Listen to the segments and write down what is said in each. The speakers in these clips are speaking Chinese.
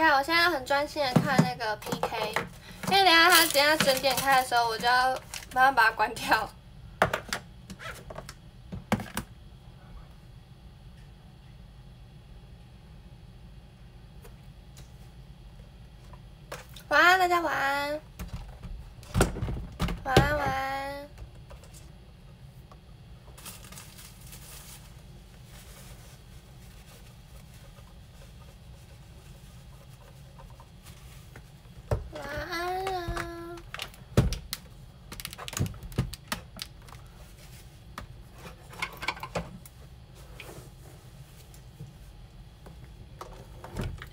下，我现在很专心的看那个 PK，因为等下他等下整点开的时候，我就要马上把它关掉。晚安，大家晚安。晚安，晚安。晚安啊！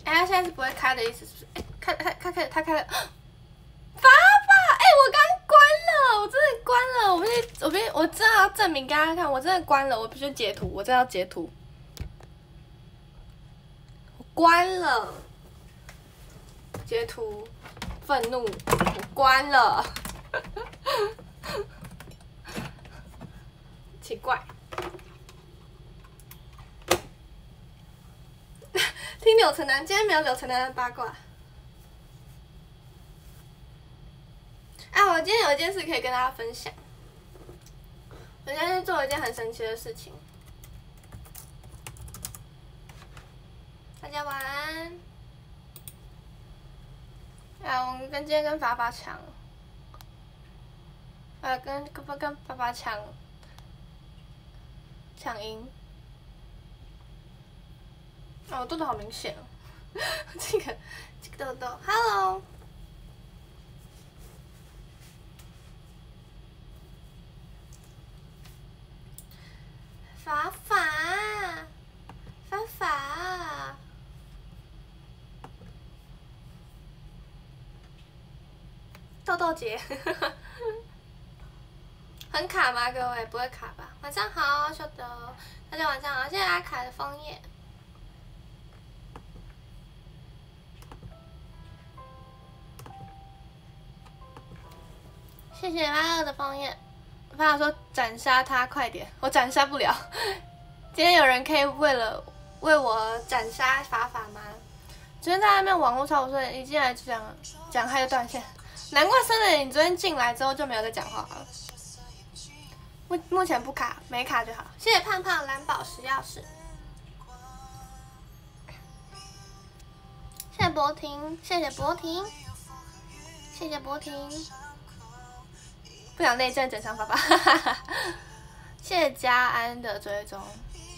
哎，他现在是不会开的意思是不是？哎，开开开开他开了，爸爸！哎，我刚关了，我真的关了，我必须我必须我真的要证明给大家看，我真的关了，我必须截图，我真的要截图，我关了，截图，愤怒，我关了，奇怪。听柳陈南，今天没有柳城南的八卦。哎，我今天有一件事可以跟大家分享。我今天做了一件很神奇的事情。大家晚安。哎，我们跟今天跟法法抢。呃，跟跟跟爸爸抢，抢赢。哦，痘痘好明显，这个这个豆豆，Hello，法法，法法，豆豆姐，很卡吗？各位不会卡吧？晚上好，小豆，大家晚上好，谢谢阿卡的枫叶。谢谢八二的枫叶，我爸说斩杀他快点，我斩杀不了。今天有人可以为了为我斩杀法法吗？昨天在外面网络超不顺，一进来就讲讲他就断线，难怪森林你昨天进来之后就没有再讲话了。目目前不卡，没卡就好。谢谢胖胖蓝宝石钥匙，谢谢博婷，谢谢博婷，谢谢博婷。不想内战，整上爸爸。谢谢嘉安的追踪。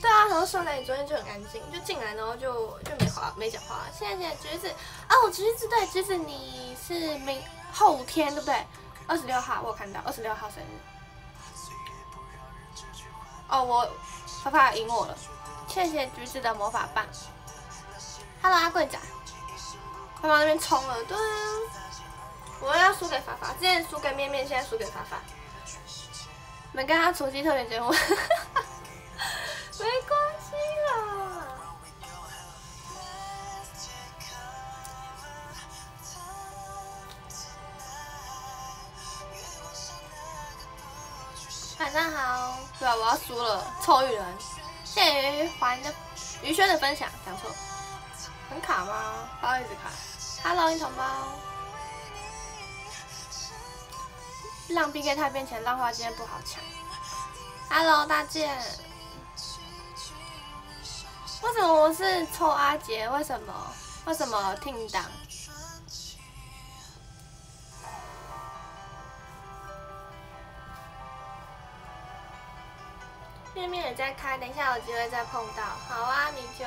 对啊，然后说来你昨天就很安静，就进来然后就就没话没讲话。谢谢橘子，哦，橘子对，橘子你是明后天对不对？二十六号我有看到，二十六号生日。哦，我爸爸赢我了，谢谢橘子的魔法棒。Hello，阿贵仔，爸爸那边冲了，对啊。我要输给法法，之前输给面面，现在输给法法。没跟他出击特别节目，没关系啦。晚上好，对啊，我要输了，臭玉人。谢谢于环的于轩的分享，讲错，很卡吗？不好意思卡。Hello，同胞。浪 PK 太变钱，浪花今天不好抢。Hello，大健。为什么我是抽阿杰？为什么？为什么听档？面面也在开，等一下有机会再碰到。好啊，米九。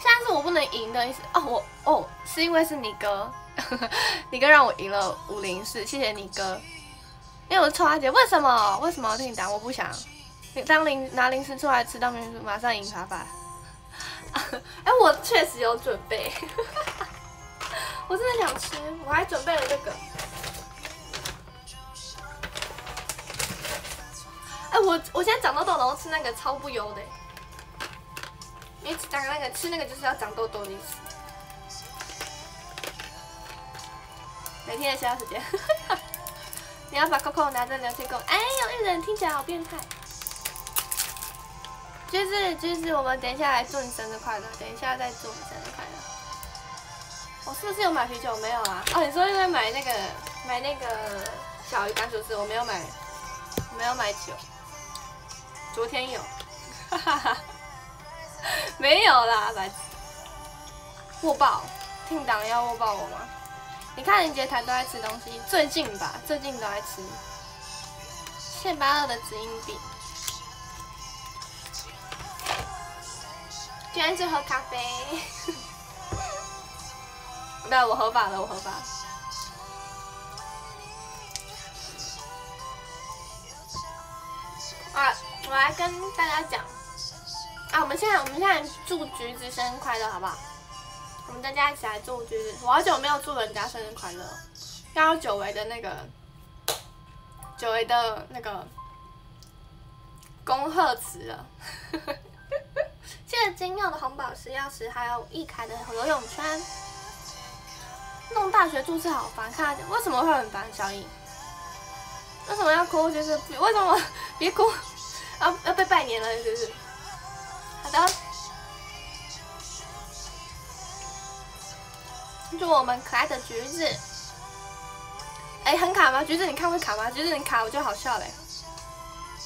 现在是我不能赢的意思哦，我哦是因为是你哥。你哥让我赢了五零四，谢谢你哥。因为我抽阿姐，为什么？为什么要听你打？我不想。你当零拿零食出来吃，当零食马上赢法法。哎，我确实有准备，我真的想吃，我还准备了这个。哎，我我现在长痘痘，然后吃那个超不油的。你长那个吃那个就是要长痘痘的意思。每天的消时间，你要把 Coco 拿着聊天功。哎呦，一人听起来好变态。就是就是，我们等一下来祝你生日快乐，等一下再祝你生日快乐。我是不是有买啤酒？没有啊。哦，你说因为买那个买那个小鱼干薯是我没有买，没有买酒。昨天有，哈哈哈，没有啦，来。握爆，听党要握爆我吗？你看人杰台都在吃东西，最近吧，最近都在吃。谢八二的紫硬币。今天是喝咖啡。没有，我合法了，我合法。啊，我来跟大家讲我们现在我们现在祝橘子生日快乐，好不好？我们大家一起来祝橘子，我好久没有祝人家生日快乐，要久违的那个，久违的那个恭贺词了。谢 谢金耀的红宝石钥匙，还有易凯的游泳圈。弄大学注册好烦，看为什么会很烦？小颖，为什么要哭？就是为什么？别哭，要要被拜年了，就是。好的，祝我们可爱的橘子。哎，很卡吗？橘子，你看会卡吗？橘子，你卡我就好笑嘞。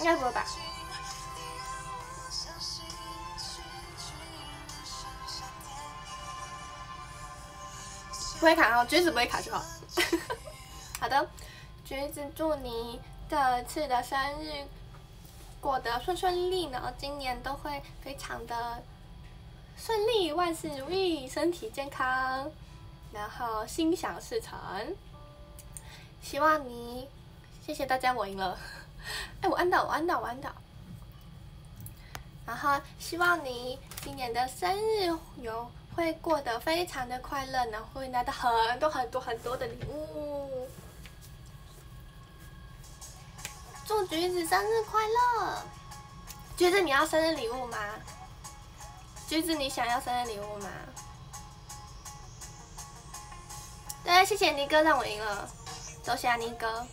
应该不会吧？不会卡哦，橘子不会卡就好。好的，橘子，祝你这次的生日过得顺顺利呢，今年都会非常的顺利，万事如意，身体健康，然后心想事成。希望你，谢谢大家，我赢了。哎，我按到，我按到，我按到。然后希望你今年的生日有。会过得非常的快乐，然后会拿到很多很多很多的礼物。祝橘子生日快乐！橘子，你要生日礼物吗？橘子，你想要生日礼物吗？对，谢谢尼哥让我赢了，多谢尼哥。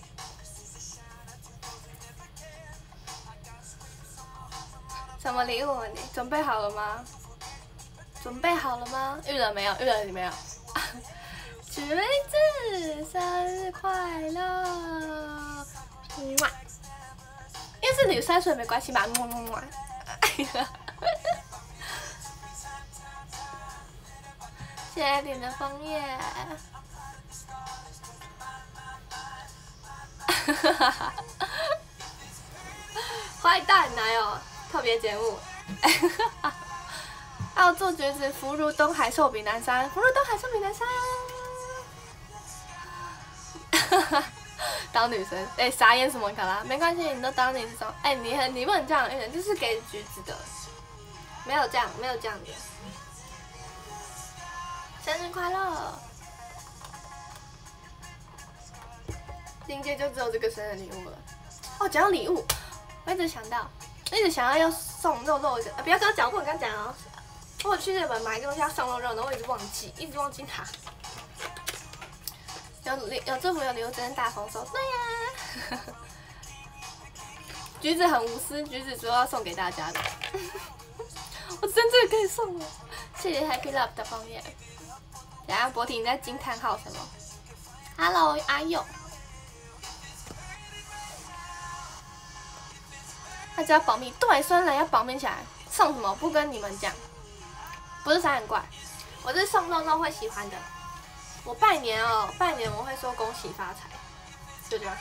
什么礼物？你准备好了吗？准备好了吗？遇了没有？预了没有？橘子生日快乐！哇，因为是女生所以没关系吧？么么么！谢谢你的枫叶。坏蛋哪有特别节目？要 做橘子，福如东海，寿比南山。福如东海，寿比南山。当女生，哎，傻眼什么？卡拉，没关系，你都当你是种，哎，你很，你不能这样，就是给橘子的，没有这样，没有这样的。生日快乐！今天就只有这个生日礼物了。哦，讲到礼物，我一直想到，一直想要要送肉肉的，不要跟我讲，不能跟他讲哦。我去日本买一个东西要送肉肉，然后我一直忘记，一直忘记它。有礼有祝福有礼物，真的大丰收。对呀，橘子很无私，橘子说要送给大家的。我真的可以送了，谢谢 Happy Love 的枫叶。等下博婷在惊叹号什么？Hello 阿佑，大家保密，对，生人要保密起来。送什么不跟你们讲。不是三眼怪，我是送肉肉会喜欢的。我拜年哦，拜年我会说恭喜发财，就这样。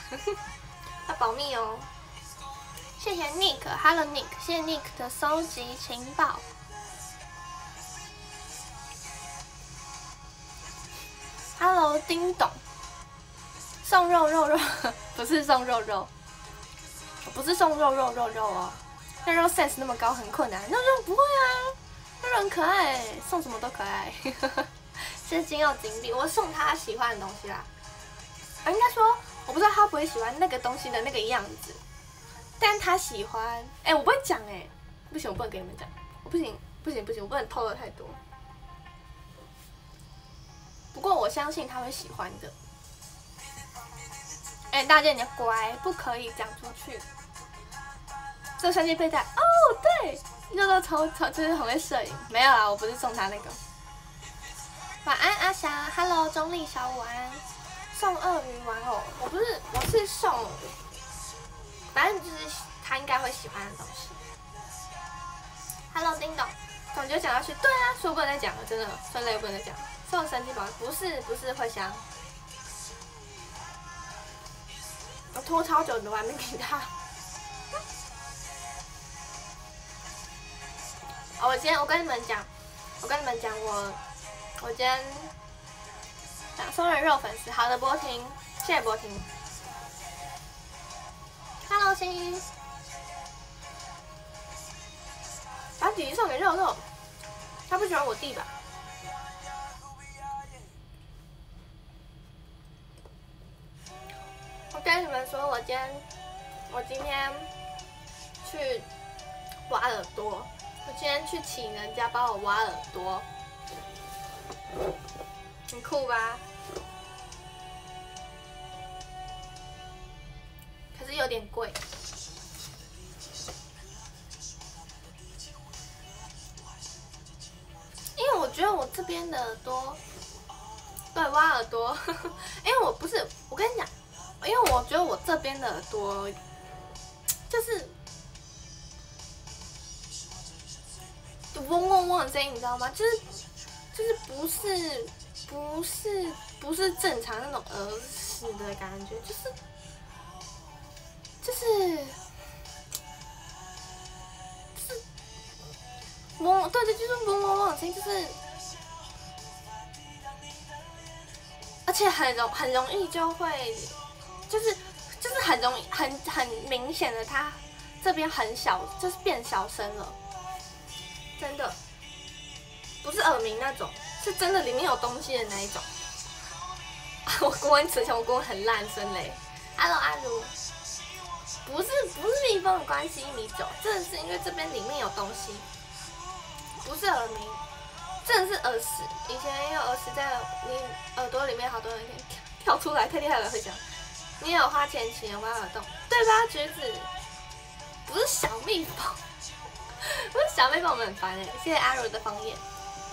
要保密哦。谢谢 Nick，Hello Nick，谢谢 Nick 的收集情报。Hello 丁董，送肉肉肉，不是送肉肉，不是送肉肉肉肉哦。肉肉 sense 那么高很困难，肉肉不会啊。肉很可爱，送什么都可爱。是金耀金币，我送他喜欢的东西啦。啊，应该说我不知道他不会喜欢那个东西的那个样子，但他喜欢。哎，我不会讲哎，不行，我不能给你们讲，我不行，不行，不行，我不能透露太多。不过我相信他会喜欢的。哎，大姐你乖，不可以讲出去。这相机佩戴哦，对。肉肉超超就是很会摄影，没有啊，我不是送他那个。晚安阿霞，Hello 中立小午安。送鳄鱼玩偶，我不是，我是送，反正就是他应该会喜欢的东西。Hello 叮咚，感觉讲下去，对啊，说不能再讲了，真的，算了，不能再讲。送神奇宝，不是不是会香。我拖超久的，我还没给他。哦，我今天我跟你们讲，我跟你们讲，我我今天。松仁肉粉丝，好的，波婷，谢谢波婷。Hello，新一，把弟弟送给肉肉，他不喜欢我弟吧？我跟你们说，我今天，我今天去挖耳朵，我今天去请人家帮我挖耳朵，很酷吧？可是有点贵，因为我觉得我这边的耳朵，对挖耳朵，因为我不是，我跟你讲，因为我觉得我这边的耳朵，就是嗡嗡嗡的声音，你知道吗？就是就是不是不是不是正常那种耳屎的感觉，就是。就是就，是嗡，对对，就是嗡嗡嗡声音，就是，而且很容很容易就会，就是就是很容易很很明显的，它这边很小，就是变小声了，真的，不是耳鸣那种，是真的里面有东西的那一种。我国文词穷，我国文很烂声嘞。Hello，阿如。不是不是蜜蜂的关系，米酒，真的是因为这边里面有东西，不是耳鸣，真的是耳屎。以前有耳屎在你耳朵里面，好多人跳跳出来，太厉害了，会讲。你有花钱请挖耳洞，对吧？橘子，不是小蜜蜂，不是小蜜蜂，我们很烦哎。谢谢阿如的方言，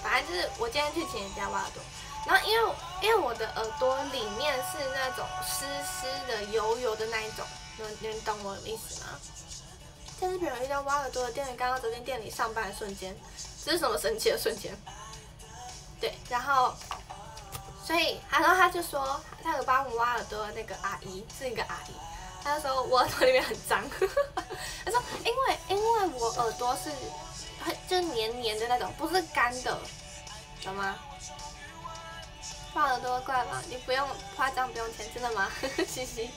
反正就是我今天去请人家挖耳朵，然后因为因为我的耳朵里面是那种湿湿的、油油的那一种。你们懂我意思吗？在日本遇到挖耳朵的店员，刚刚走进店里上班的瞬间，这是什么神奇的瞬间？对，然后，所以，然后他就说，他有帮我挖耳朵的那个阿姨是一个阿姨，他就说我耳朵里面很脏，他说因为因为我耳朵是就黏黏的那种，不是干的，懂吗？放耳朵怪吗？你不用夸张，不用钱，真的吗？嘻嘻。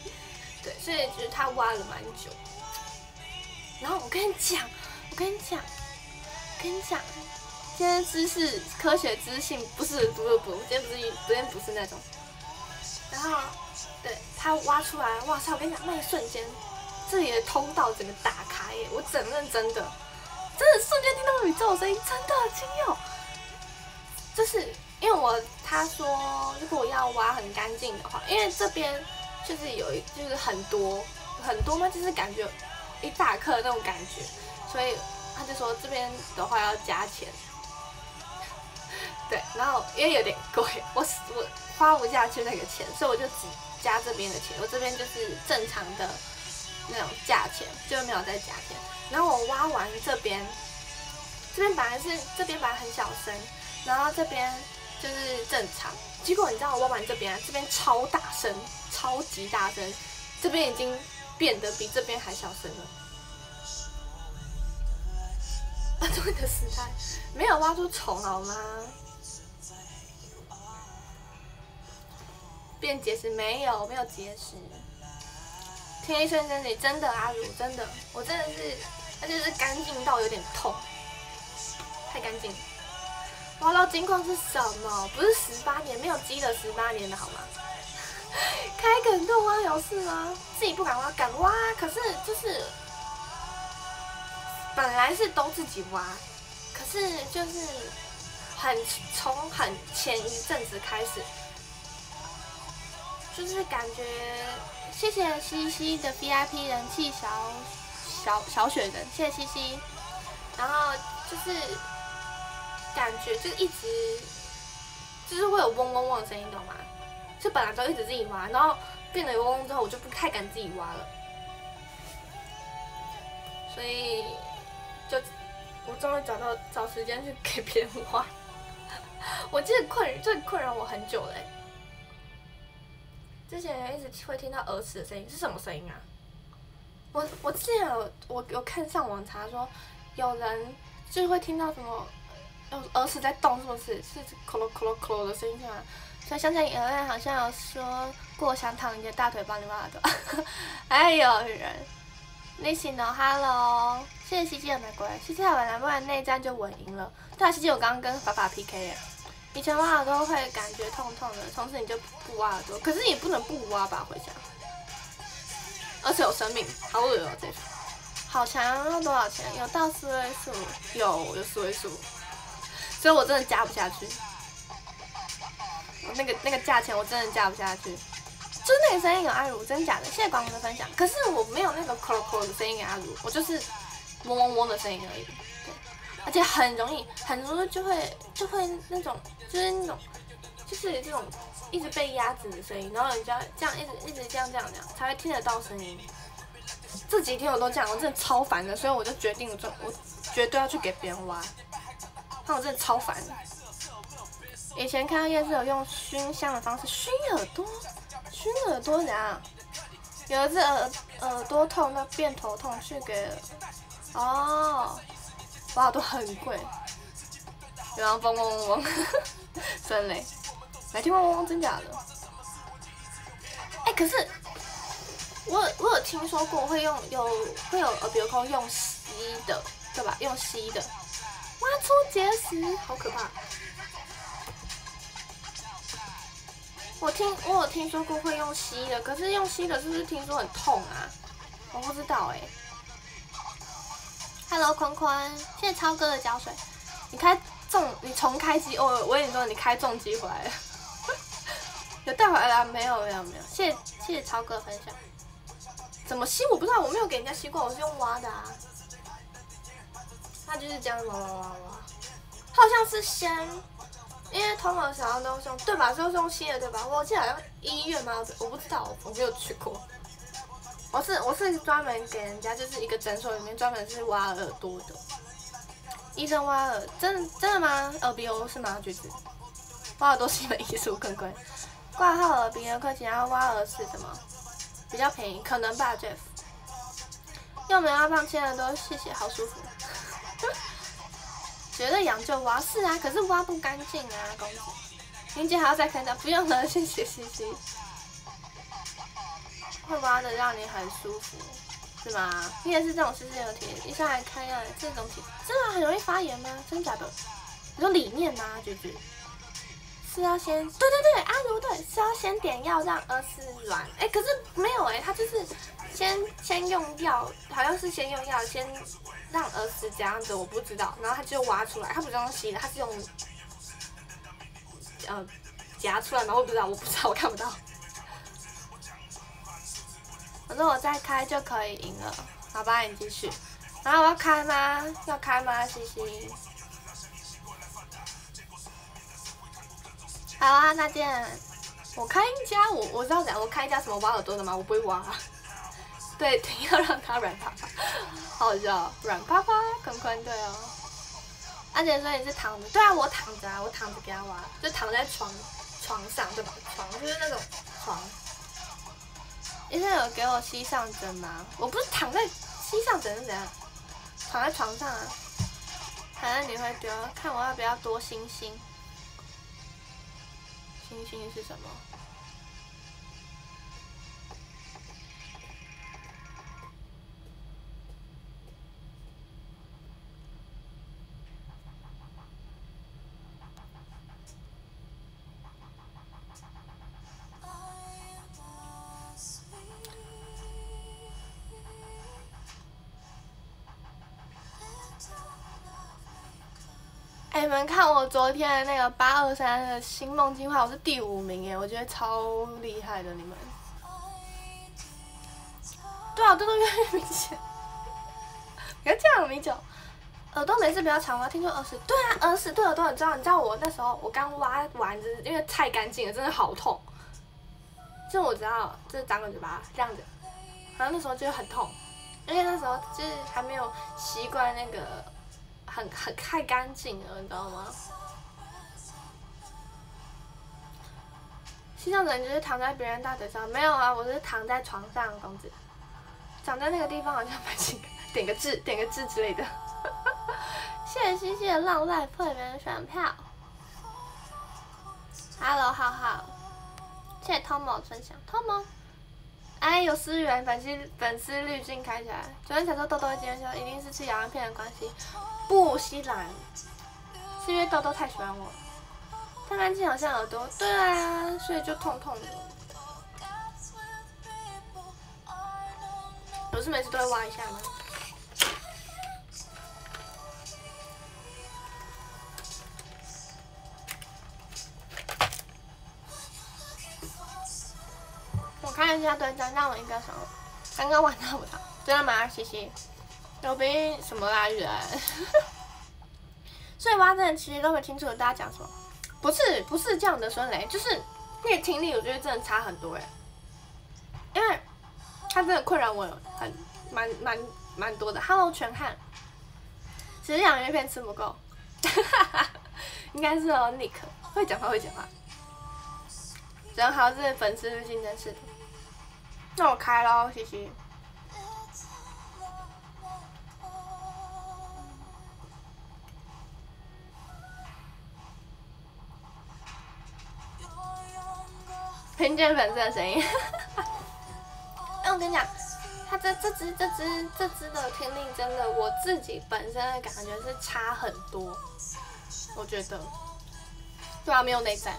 对，所以就是他挖了蛮久。然后我跟你讲，我跟你讲，跟你讲，今天知识科学知性不是不不不，今天不是今天不是那种。然后，对他挖出来，哇塞！我跟你讲，那一瞬间，这里的通道整个打开耶！我整认真的，真的瞬间听到宇宙声音，真的惊讶。就是因为我他说，如果要挖很干净的话，因为这边。就是有一，就是很多很多嘛，就是感觉一大颗那种感觉，所以他就说这边的话要加钱，对，然后因为有点贵，我我花不下去那个钱，所以我就只加这边的钱，我这边就是正常的那种价钱，就没有再加钱。然后我挖完这边，这边本来是这边本来很小声，然后这边就是正常，结果你知道我挖完这边，这边超大声。超级大声，这边已经变得比这边还小声了。啊，终于的时代没有挖出虫好吗？变结石没有，没有结石。听医生真的真的阿如真的，我真的是，而且是干净到有点痛，太干净。挖到金矿是什么？不是十八年没有积了十八年的好吗？开梗洞挖有事吗？自己不敢挖，敢挖，可是就是本来是都自己挖，可是就是很从很前一阵子开始，就是感觉谢谢西西的 VIP 人气小小小雪人，谢谢西西，然后就是感觉就一直就是会有嗡嗡嗡的声音，懂吗？就本来都一直自己挖，然后变得有嗡嗡之后，我就不太敢自己挖了。所以就我终于找到找时间去给别人挖。我记得困这困扰我很久嘞。之前一直会听到儿时的声音，是什么声音啊？我我之前有我有看上网查说，有人就会听到什么，有儿时在动，是不是？是咯咯咯咯咯的声音吗？所以想起有人好像有说过想躺你的大腿帮你挖的，还有人，你醒了，Hello，谢谢西西的玫瑰，西西好玩，不然内战就稳赢了。对啊，西西我刚刚跟法法 PK 耶。以前挖耳朵会感觉痛痛的，从此你就不挖耳朵。可是你不能不挖吧，回家。而且有生命，好恶哦，这。好强，要多少钱？有到四位数，有有四位数。所以我真的加不下去。那个那个价钱我真的加不下去。就那个声音有阿如，真假的？谢谢光光的分享。可是我没有那个咯咯的声音给阿如，我就是嗡嗡嗡的声音而已。而且很容易，很容易就会就会那种。就是那种，就是这种一直被压制的声音，然后你就要这样一直一直这样这样这样才会听得到声音。这几天我都这样，我真的超烦的，所以我就决定，我我绝对要去给别人挖。看我真的超烦。以前看到叶子有用熏香的方式熏耳朵，熏耳朵怎样？有一次耳耳朵痛，那变头痛，去给哦，哇，都很贵。然后嗡嗡嗡嗡，真嘞，来听嗡嗡嗡，真假的？哎，可是我我有听说过会用有会有耳鼻喉科用吸的，对吧？用吸的，挖出结石，好可怕！我听我有听说过会用吸的，可是用吸的是不是听说很痛啊？我不知道哎。Hello，坤坤，谢谢超哥的胶水，你开。重你重开机哦，我跟你说，你开重机回来了，有带回来了没有？没有没有，谢谢谢谢超哥分享。怎么吸我不知道，我没有给人家吸过，我是用挖的啊。他就是这样挖挖挖挖，好像是先，因为通常想要都是用对吧？都是用吸的对吧？我记得好像医院吗？我不知道，我没有去过。我是我是专门给人家，就是一个诊所里面专门是挖耳朵的。医生挖耳，真真的吗？耳鼻喉是吗？橘子，挖耳朵是门艺术，更贵。挂号耳鼻喉科，其他挖耳是什么？比较便宜，可能吧，Jeff。用棉花棒切的多，谢谢，好舒服。觉得痒就挖，是啊，可是挖不干净啊，公子。林姐还要再看到，不用了，谢谢，谢谢。会挖的让你很舒服。是吗？你也是这种湿湿有体，一上来看药，这种体真的很容易发炎吗？真假的？你说里面吗？就是是要先对对对，阿如对是要先点药让耳屎软。哎，可是没有哎，他就是先先用药，好像是先用药先让耳屎这样子，我不知道。然后他就挖出来，他不是用吸的，他是用呃夹出来吗？我不知道，我不知道，我看不到。我说我再开就可以赢了，好吧，你继续。然后我要开吗？要开吗？西西。好啊，那见。我开一家，我我知道讲，我开一家什么挖耳朵的吗？我不会挖。对，停要让它软趴趴，好笑，软趴趴，坤坤对哦。阿姐说你是躺着，对啊，我躺着啊，我躺着给他挖，就躺在床床上对吧？床就是那种床。医生有给我吸上针吗？我不是躺在吸上针是怎样？躺在床上啊？反正你会丢，看我要不要多星星？星星是什么？你们看我昨天的那个八二三的星梦计划，我是第五名耶，我觉得超厉害的你们。对啊，动作越来越明显。不要这样，米九。耳朵没事不要长挖，听说耳屎，对啊，耳屎对耳朵很重要。你知道我那时候我刚挖完，就是因为太干净了，真的好痛。就我知道，就是张个嘴巴这样子，然后那时候就很痛，因为那时候就是还没有习惯那个很很太干净了，你知道吗？西藏人就是躺在别人大腿上，没有啊，我是躺在床上，公子。长在那个地方好像蛮近，点个痣，点个痣之类的。谢谢西西的浪赖破人选票。Hello，浩浩。谢谢 Tom 分享，Tomo。哎，有思源粉丝粉丝滤镜开起来。昨天才说豆豆今天说一定是吃洋片的关系。不，西兰，是因为豆豆太喜欢我。太干净好像耳朵，对啊，所以就痛痛的。不是每次都会挖一下吗？我看一下对战，让我应该什么？刚刚玩到不到，真的吗？谢谢。有兵什么啦？人？所以挖真的其实都会清楚大家讲什么。不是不是这样的，孙雷，就是那个听力，我觉得真的差很多哎，因为他真的困扰我很蛮蛮蛮多的。Hello 全汉，其实养鱼片吃不够，应该是哦，Nick 会讲话会讲话，然后是粉丝竞争是的，那我开喽，嘻嘻。听见粉丝的声音，哎，我跟你讲，他这这只这只这只的听力真的，我自己本身的感觉是差很多，我觉得，对啊，没有内在，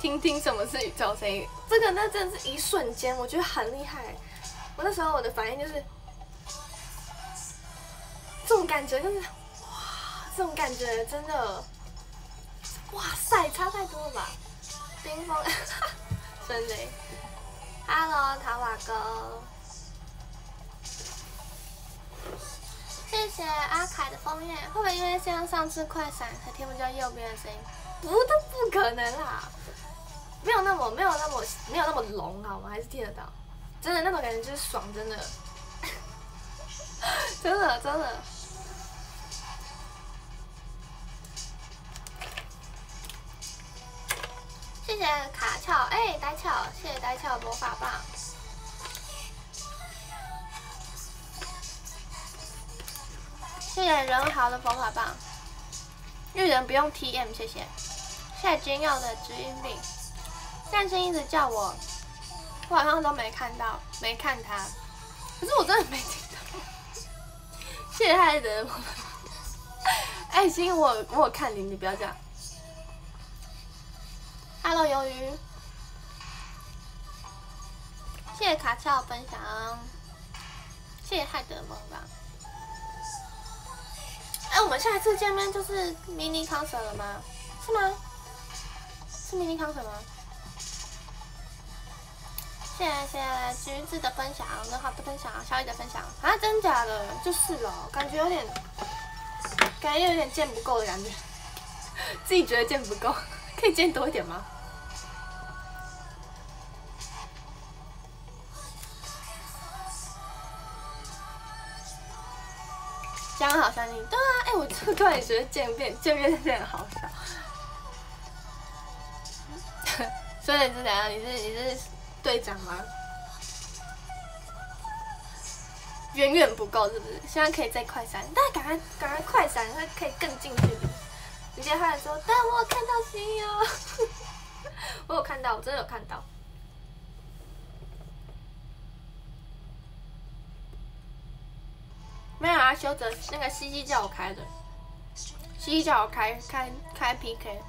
听听什么是宇宙声音，这个那真的是一瞬间，我觉得很厉害，我那时候我的反应就是，这种感觉就是，哇，这种感觉真的。哇塞，差太多了吧！冰封，真的。Hello，桃瓦哥，谢谢阿凯的枫叶。会不会因为像上次快闪才听不见右边的声音？不，都不可能啦！没有那么，没有那么，没有那么聋好吗？还是听得到。真的那种感觉就是爽，真的，真的真的。谢谢卡俏，哎，呆俏，谢谢呆俏魔法棒。谢谢人豪的魔法棒。玉人不用 TM，谢谢。谢谢金耀的知音病。战星一直叫我，我好像都没看到，没看他。可是我真的没听到。谢谢爱的魔法。爱心，我我看你，你不要这样。Hello，鱿鱼，谢谢卡俏分享，谢谢海德蒙吧。哎，我们下一次见面就是 mini concert 了吗？是吗？是 mini concert 吗？谢谢橘子的分享，很好的分享，小雨的分享啊，真假的？就是了，感觉有点，感觉有点见不够的感觉，自己觉得见不够，可以见多一点吗？讲好相信，对啊，哎，我突然觉得见面见面真的好少。所以你是怎样？你是你是队长吗？远远不够，是不是？现在可以再快闪，但赶快赶快快闪，会可以更近距离。你接下来说，但我看到心哟，我有看到，我真的有看到。没有啊，修泽那个西西叫我开的，西西叫我开开开 PK。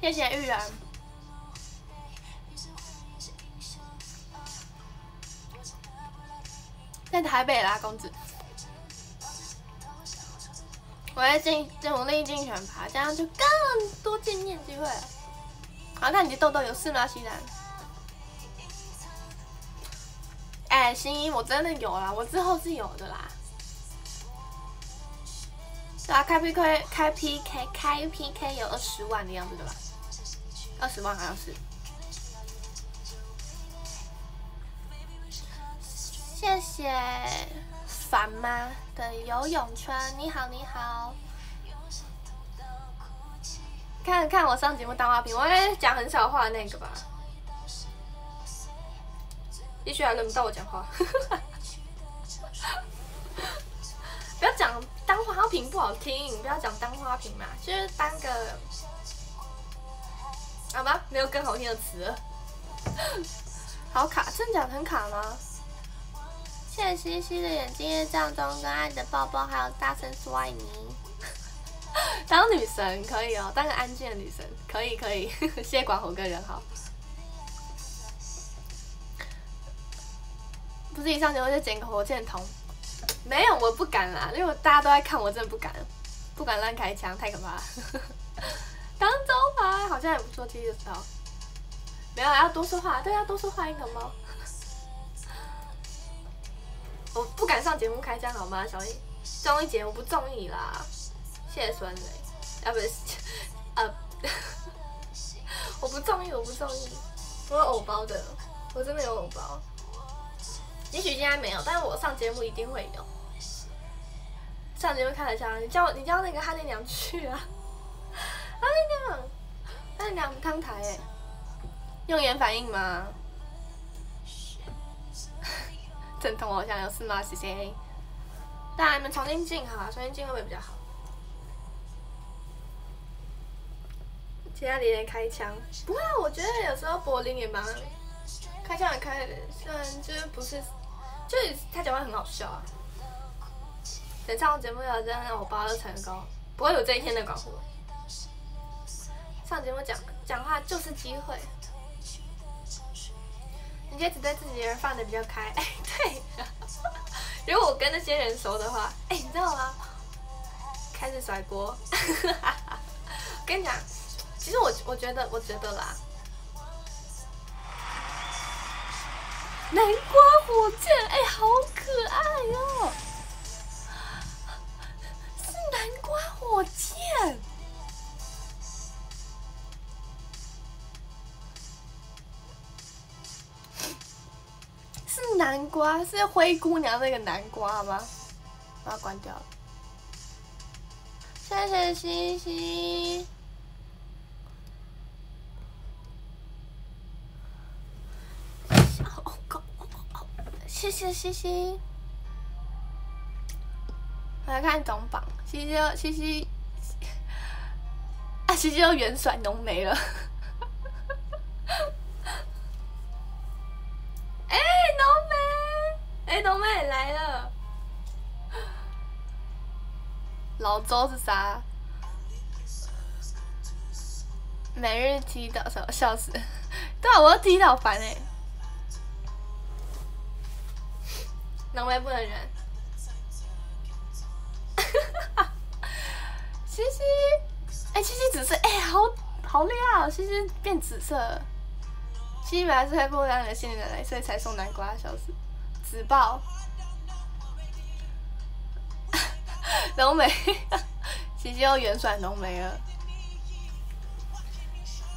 谢谢玉然。在台北啦，公子。我在进努力竞选拔，这样就更多见面机会。好，那你的痘痘有事吗，西然？哎，新一，我真的有啦，我之后是有的啦。对啊，开 PK，开 PK，开 PK 有二十万的样子对吧？二十万好像是。谢谢烦吗的游泳圈，你好你好。看看我上节目当花瓶，我也讲很少话那个吧。也许还轮不到我讲话。不要讲当花瓶不好听，不要讲当花瓶嘛，就是当个好吧，没有更好听的词。好卡，真假很卡吗？谢谢西西的眼睛业障中跟爱的抱抱，还有大声说爱你。当女神可以哦，当个安静的女神可以可以。谢谢管火哥人好。不是一上节目就捡个火箭筒？没有，我不敢啦，因为大家都在看，我真的不敢，不敢乱开枪，太可怕了。当招牌好像也不错，其实知道。没有，要多说话，对，要多说话，一个猫。我不敢上节目开枪，好吗？小易，综艺节目不中意啦。谢谢孙磊，啊不是，呃，我不中意，我不中意，我有偶包的，我真的有偶包。也许现在没有，但是我上节目一定会有。上节目开了枪，你叫你叫那个哈利娘去啊，哈利娘，哈利娘汤台哎，用眼反应吗？阵痛好像有事吗？谢谢。那你们重新进哈，重新进会不会比较好？其他连连开枪，不会啊，我觉得有时候柏林也蛮开枪也开的，虽然就是不是。就是他讲话很好笑啊！等上节目要，真的我包的成功，不会有这一天的广播。上节目讲讲话就是机会，你可以只对自己人放的比较开。哎，对，如果我跟那些人熟的话，哎，你知道吗？开始甩锅。我 跟你讲，其实我我觉得，我觉得啦。南瓜火箭，哎，好可爱哟！是南瓜火箭，南瓜，是灰姑娘那个南瓜吗？把它关掉了。谢谢西西。谢谢西西，来看总榜，西西西西，啊西西又元甩浓眉了，哎浓眉，哎浓眉来了，老周是啥？每日踢到什么笑死？对啊，我要踢到烦哎。浓眉不能忍，西西，哎，西西紫色，哎，好好厉害哦！西西变紫色，西西本来是会破亮你的心灵的雷，所以才送南瓜，笑死，紫爆，浓眉，西西又元甩浓眉了。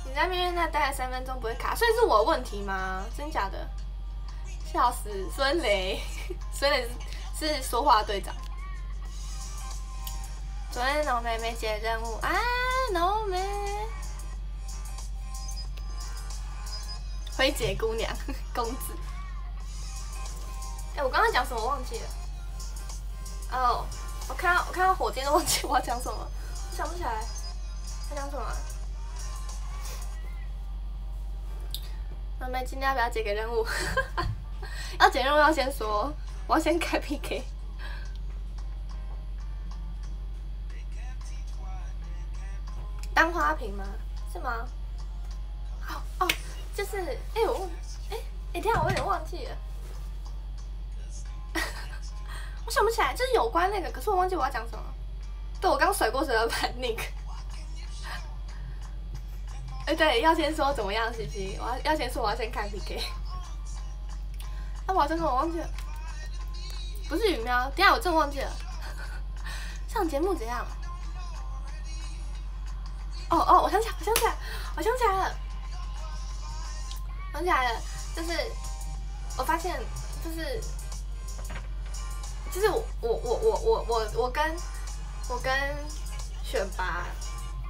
你在面面那待了三分钟不会卡，所以是我问题吗？真假的？笑死，孙雷，孙雷是是说话队长。昨天浓眉没接任务，啊，浓眉，灰姐姑娘，公子。哎，我刚刚讲什么忘记了？哦，我看到我看到火箭都忘记我要讲什么，我想不起来，他讲什么？妹妹今天要不要接个任务？要接任务要先说，我要先开 PK。当花瓶吗？是吗？哦哦，就是，哎我，哎哎，等下，我有点忘记了，我想不起来，就是有关那个，可是我忘记我要讲什么。对，我刚甩过谁的板 Nick。哎，对，要先说怎么样，西西，我要要先说我要先看 PK。啊，我真的我忘记了，不是雨喵，等下我真忘记了。上节目怎样？哦哦，我想起来，我想起来，我想起来了，想起来了，就是我发现，就是就是我我我我我我跟我跟选拔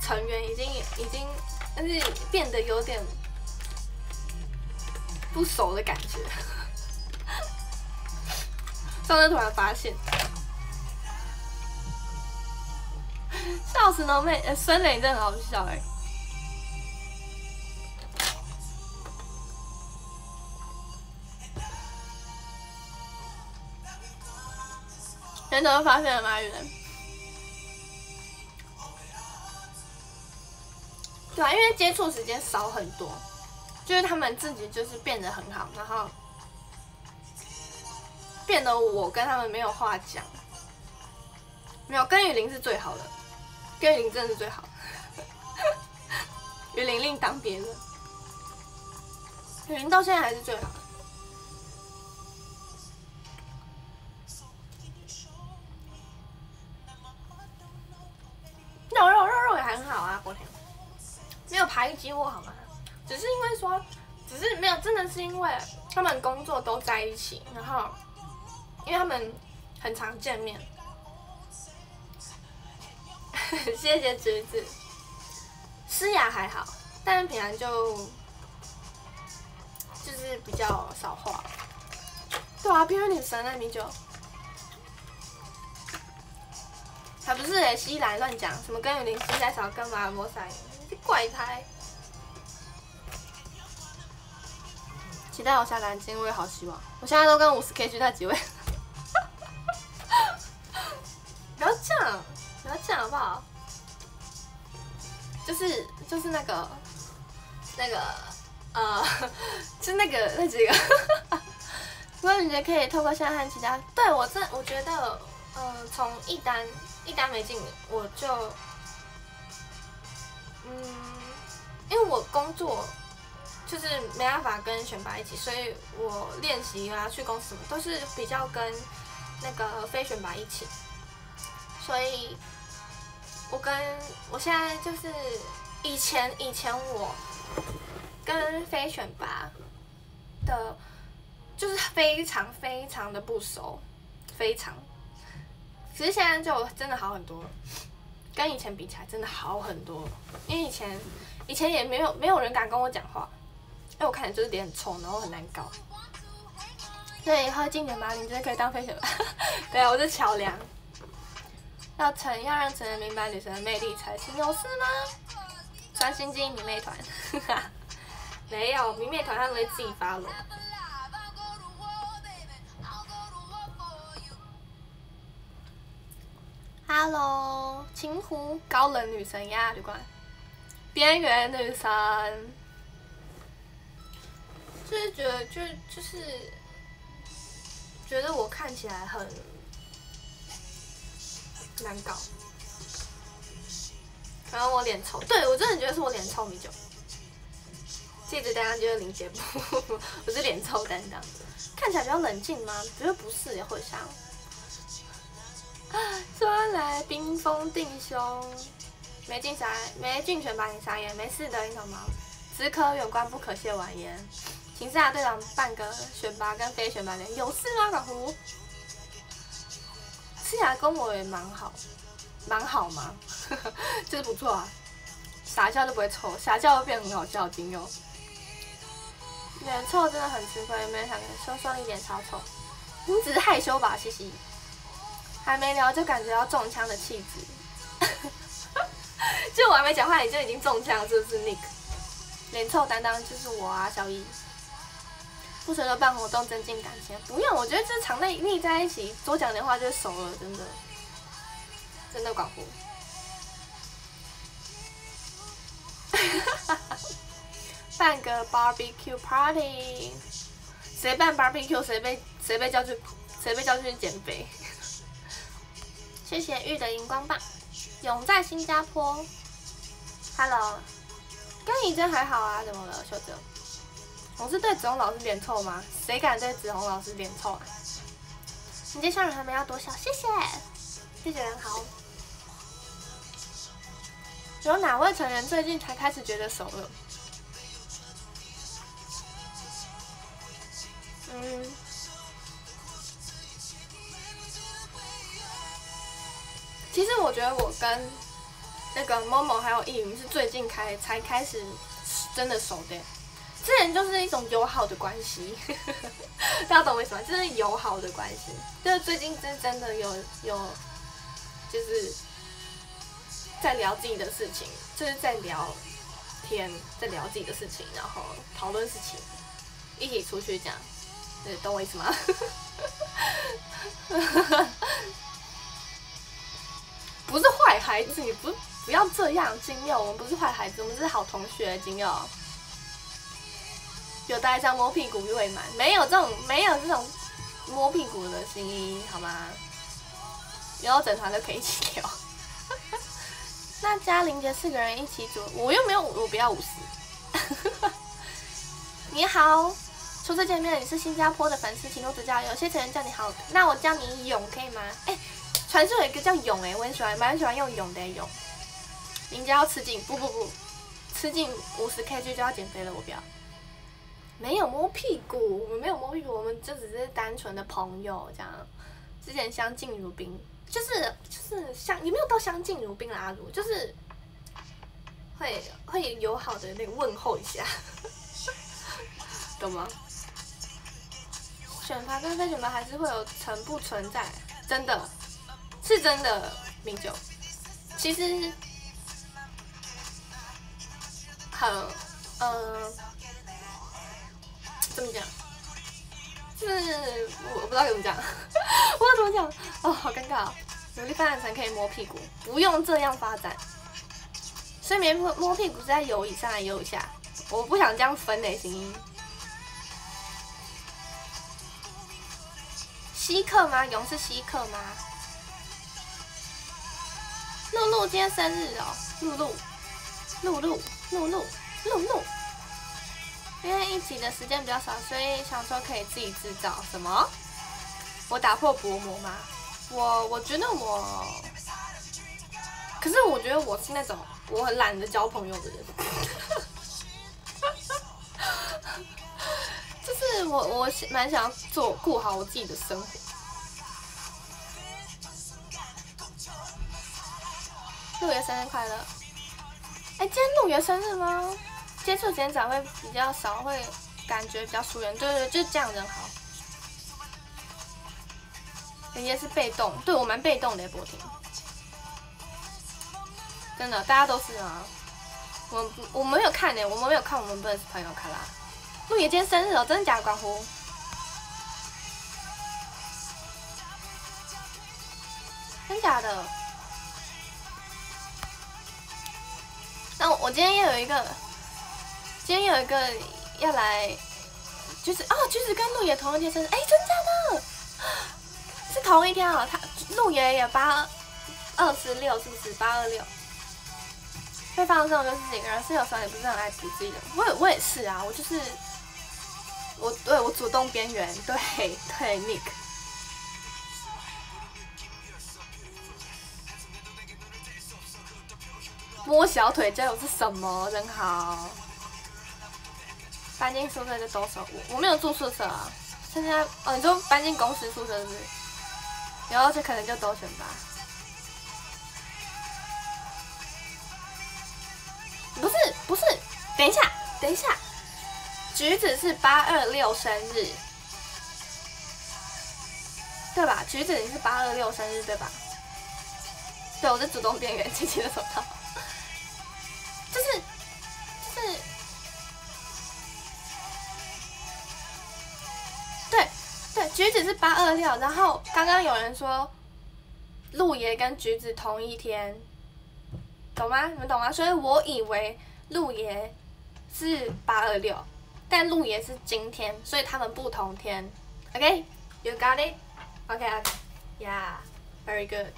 成员已经已经，但是变得有点不熟的感觉。上次突然发现，笑死浓妹，孙磊真的好笑哎。怎么发现了吗？人？对啊，因为接触时间少很多，就是他们自己就是变得很好，然后。变得我跟他们没有话讲，没有跟雨林是最好的，跟雨林真的是最好。雨林另当别论，雨林到现在还是最好。肉肉肉肉也很好啊，昨天没有排挤我好吗？只是因为说，只是没有，真的是因为他们工作都在一起，然后。因为他们很常见面，谢谢橘子。诗雅还好，但是平常就就是比较少话。对啊，偏偏女神啊，米酒，还不是哎，西来乱讲什么跟雨林西在少跟马尔摩赛，怪胎。期待我下单，今天我也好希望。我现在都跟五十 K 区那几位。不要这样，不要这样好不好？就是就是那个那个呃，就那个那几个，不过你觉可以透过现在和其他？对我这我觉得，呃，从一单一单没进，我就嗯，因为我工作就是没办法跟选拔一起，所以我练习啊去公司都是比较跟那个非选拔一起。所以，我跟我现在就是以前以前我跟非选拔的，就是非常非常的不熟，非常。其实现在就真的好很多，跟以前比起来真的好很多。因为以前以前也没有没有人敢跟我讲话，因为我看起来就是脸很臭，然后很难搞。对，以后进选拔，你真的可以当非选拔。对啊，我是桥梁。要成要让成人明白女神的魅力才行，有事吗？专心经营迷妹团，没有迷妹团，他们会自己发了。Hello，青湖高冷女神呀，旅馆，边缘女神，就是觉得就就是觉得我看起来很。难搞，可能我脸臭，对我真的觉得是我脸臭米酒。戒指担当就是林杰波，我是脸臭担当，看起来比较冷静吗？觉得不是，也会像。说来冰封定胸，没进啥，没进选拔你傻眼，没事的，你懂吗？只可远观不可亵玩焉。请示下队长办个选拔跟非选拔的，有事吗？老胡？起来跟我也蛮好，蛮好吗？就是不错啊，傻笑都不会臭，傻笑会变很好笑，金佑。脸臭真的很吃亏，没有想说说你脸超臭，你只是害羞吧？嘻嘻，还没聊就感觉要中枪的气质，就我还没讲话你就已经中枪，是不是？Nick，脸臭担当就是我啊，小姨。不舍得办活动增进感情，不用，我觉得就是常内腻在一起，多讲点话就熟了，真的，真的广播。办个 barbecue party，谁办 barbecue 谁被谁被叫去谁被叫去减肥。谢谢玉的荧光棒，永在新加坡，Hello，跟你真还好啊，怎么了，秀哲？我是对子红老师脸臭吗？谁敢对子红老师脸臭啊？你接校人还没要多笑，谢谢，谢谢人好。有哪位成员最近才开始觉得熟了？嗯，其实我觉得我跟那个某某还有易云是最近开才开始真的熟的。之前就是一种友好的关系，大家懂我意思吗？就是友好的关系，就是最近是真的有有，就是在聊自己的事情，就是在聊天，在聊自己的事情，然后讨论事情，一起出去讲，对，懂我意思吗？不是坏孩子，你不不要这样，金佑，我们不是坏孩子，我们是好同学，金佑。有大家这样摸屁股未满，没有这种没有这种摸屁股的心意，好吗？然后整团都可以一起聊。那嘉玲姐四个人一起组，我又没有我不要五十。你好，初次见面，你是新加坡的粉丝，请多指教。有些成员叫你好，那我叫你勇可以吗？哎，传说有一个叫勇哎，我很喜欢，蛮喜欢用勇的勇。人家要吃进，不不不，吃进五十 kg 就要减肥了，我不要。没有摸屁股，我们没有摸屁股，我们就只是单纯的朋友这样。之前相敬如宾，就是就是相，也没有到相敬如宾啦，阿如就是会会友好的那个问候一下，懂吗？选拔跟非选拔还是会有存不存在，真的是真的，名酒，其实很嗯。怎么讲？就是我不知道怎么讲，我要怎么讲？哦，好尴尬哦！努力发展成可以摸屁股，不用这样发展。睡眠摸摸屁股是在游以上还是游以下？我不想这样分类型。稀客吗？勇是稀客吗？露露今天生日哦！露露，露露，露露，露露。因为一起的时间比较少，所以想说可以自己制造什么？我打破薄膜吗？我我觉得我，可是我觉得我是那种我很懒得交朋友的人，就是我我蛮想做过好我自己的生活。陆爷生日快乐！哎，今天陆爷生日吗？接触减长会比较少，会感觉比较疏远。对对，就是这样人好。人家是被动，对我蛮被动的，博婷。真的，大家都是啊。我我没有看呢，我们没有看，我们不认识朋友看啦。陆野今天生日哦，真的假的？关乎？真假的？那我今天又有一个。今天有一个要来，就是哦，就是跟陆野同一天生日，哎，真假的？是同一天哦，他陆野也八二十六，是不是八二六？会放这种就是几个人，是有时候也不是很爱独自的。我我也是啊，我就是我对我主动边缘，对对，Nick 摸小腿这又是什么？人好。搬进宿舍就都收我，我没有住宿舍啊。现在哦，你就搬进公司宿舍是是？然后就可能就都选吧。不是不是，等一下等一下，橘子是八二六生日，对吧？橘子你是八二六生日对吧？对，我是主动边缘，轻轻的手套，就是就是。对对，橘子是八二六，然后刚刚有人说，鹿爷跟橘子同一天，懂吗？你们懂吗？所以我以为鹿爷是八二六，但鹿爷是今天，所以他们不同天。OK，you got it？OK，Yeah，very good。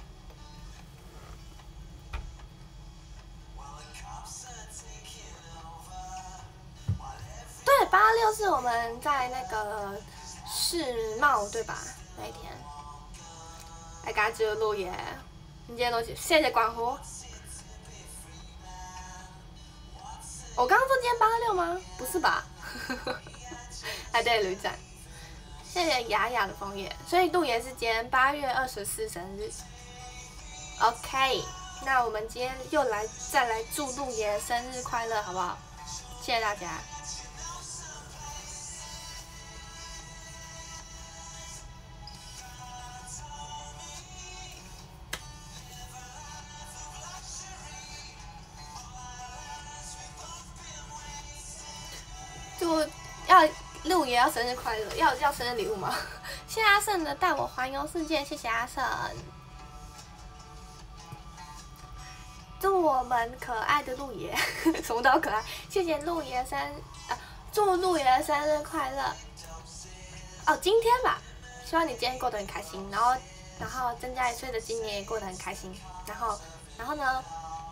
对，八六是我们在那个世贸对吧？那一天。I got you，陆爷，你今天都谢谢管胡。我刚刚说今天八六吗？不是吧？哎，对，吕展，谢谢雅雅的枫叶。所以杜爷是今天八月二十四生日。OK，那我们今天又来再来祝杜爷生日快乐，好不好？谢谢大家。也要生日快乐，要要生日礼物吗？谢谢阿胜的带我环游世界，谢谢阿胜。祝我们可爱的陆爷 什么都可爱，谢谢陆爷生啊，祝陆爷生日快乐。哦，今天吧，希望你今天过得很开心，然后然后增加一岁的今年也过得很开心，然后然后呢，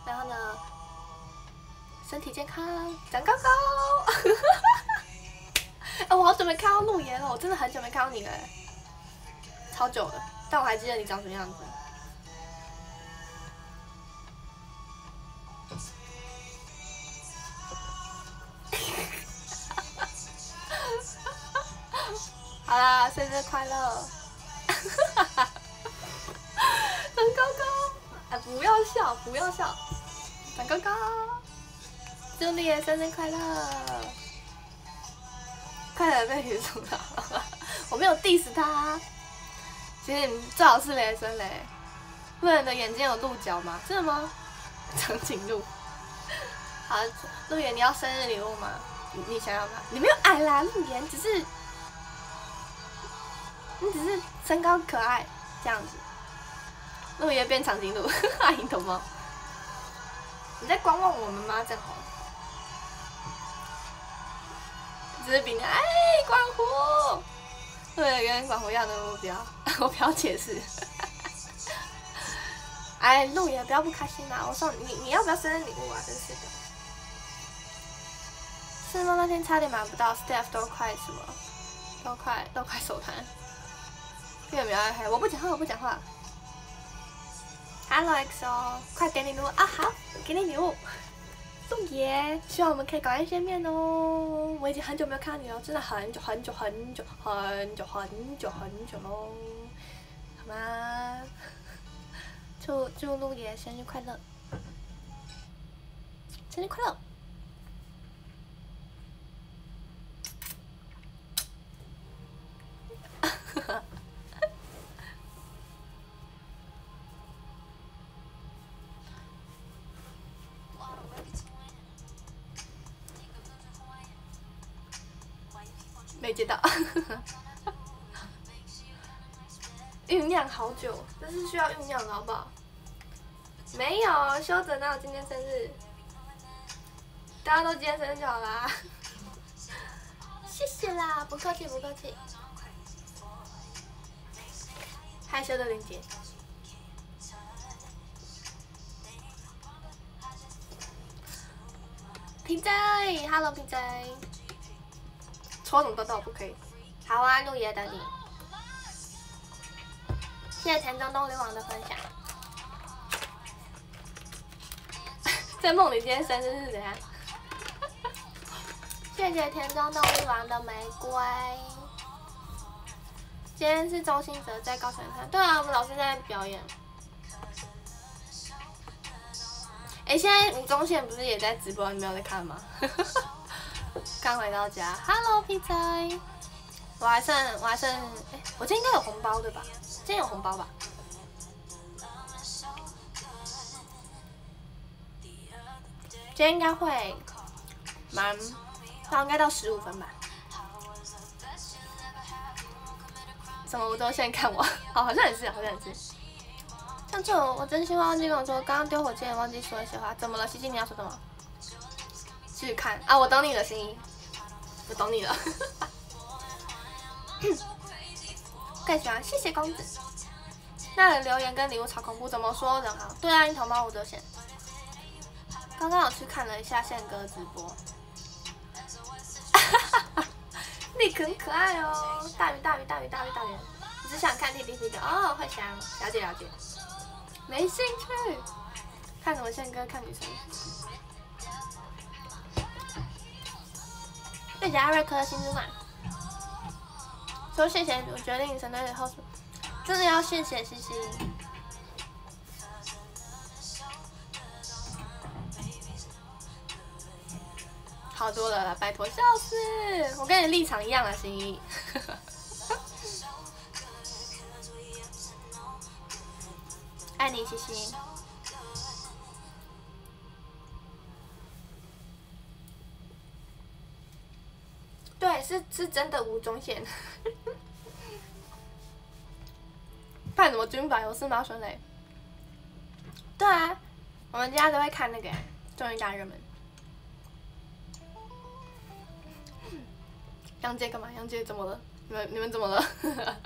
然后呢，身体健康，长高高。哎，我好久没看到陆爷了，我真的很久没看到你了，超久了，但我还记得你长什么样子。好啦，生日快乐！长高高，哎，不要笑，不要笑，长高高，祝你生日快乐！快点被雨冲到，我没有 diss 他。其实你最好是雷声雷。陆人的眼睛有鹿角吗？真的吗？长颈鹿。好，陆岩，你要生日礼物吗？你你想要吗？你没有矮啦，陆岩，只是你只是身高可爱这样子。陆岩变长颈鹿，哈银头猫。你在观望我们吗？正好。只是比你哎，管虎，对，跟管虎一样的目标，我不要解释。哎，陆爷不要不开心啦，我送你，你要不要生日礼物啊？真是的。是吗？那天差点买不到，staff 都快什么？都快都快手残。有没有爱我不讲话，我不讲话。Hello XO，快给你礼物啊！好，给你礼物。宋爷，希望我们可以赶快见面哦！我已经很久没有看到你了，真的很久很久很久很久很久很久喽，好吗？祝祝陆爷生日快乐，生日快乐！没接到，酝酿好久，这是需要酝酿的好不好？没有，修整哪有今天生日？大家都今天生日就好啦，谢谢啦，不客气不客气。害羞的林姐，平仔，Hello 平仔。戳什么痘痘不可以？好啊，陆爷等你。谢谢田中东林王的分享。在梦里今天生日是怎样？谢谢田中东力王的玫瑰。今天是周星哲在高山上，对啊，我们老师在表演。哎，现在吴宗宪不是也在直播？你没有在看吗？刚回到家，Hello 皮仔，我还剩我还剩，哎，我今天应该有红包对吧？今天有红包吧？今天应该会蛮，到应该到十五分吧？什么？我都先看我，哦，好像也是，好像也是。上次我我真心忘记跟我说，刚刚丢火箭忘记说一些话，怎么了？西西你要说什么？继续看啊！我懂你的心意，我懂你了。更喜欢，谢谢公子。那留言跟礼物超恐怖，怎么说人好？对啊，樱桃猫我都选。刚刚我去看了一下宪哥直播，你很可爱哦，大鱼大鱼大鱼大鱼大鱼，只想看 T T T 的哦，会想了解了解，没兴趣，看什么宪哥看女生，谢谢艾瑞克的新之暖，说谢谢我决定神队的后手，真的要谢谢西西。好多了啦，拜托，笑死！我跟你立场一样啊，心意。爱你，西西。对，是是真的吴宗宪。看什么军法？有事吗，孙磊？对啊，我们家都会看那个《综艺大热门》。杨姐干嘛？杨姐怎么了？你们你们怎么了？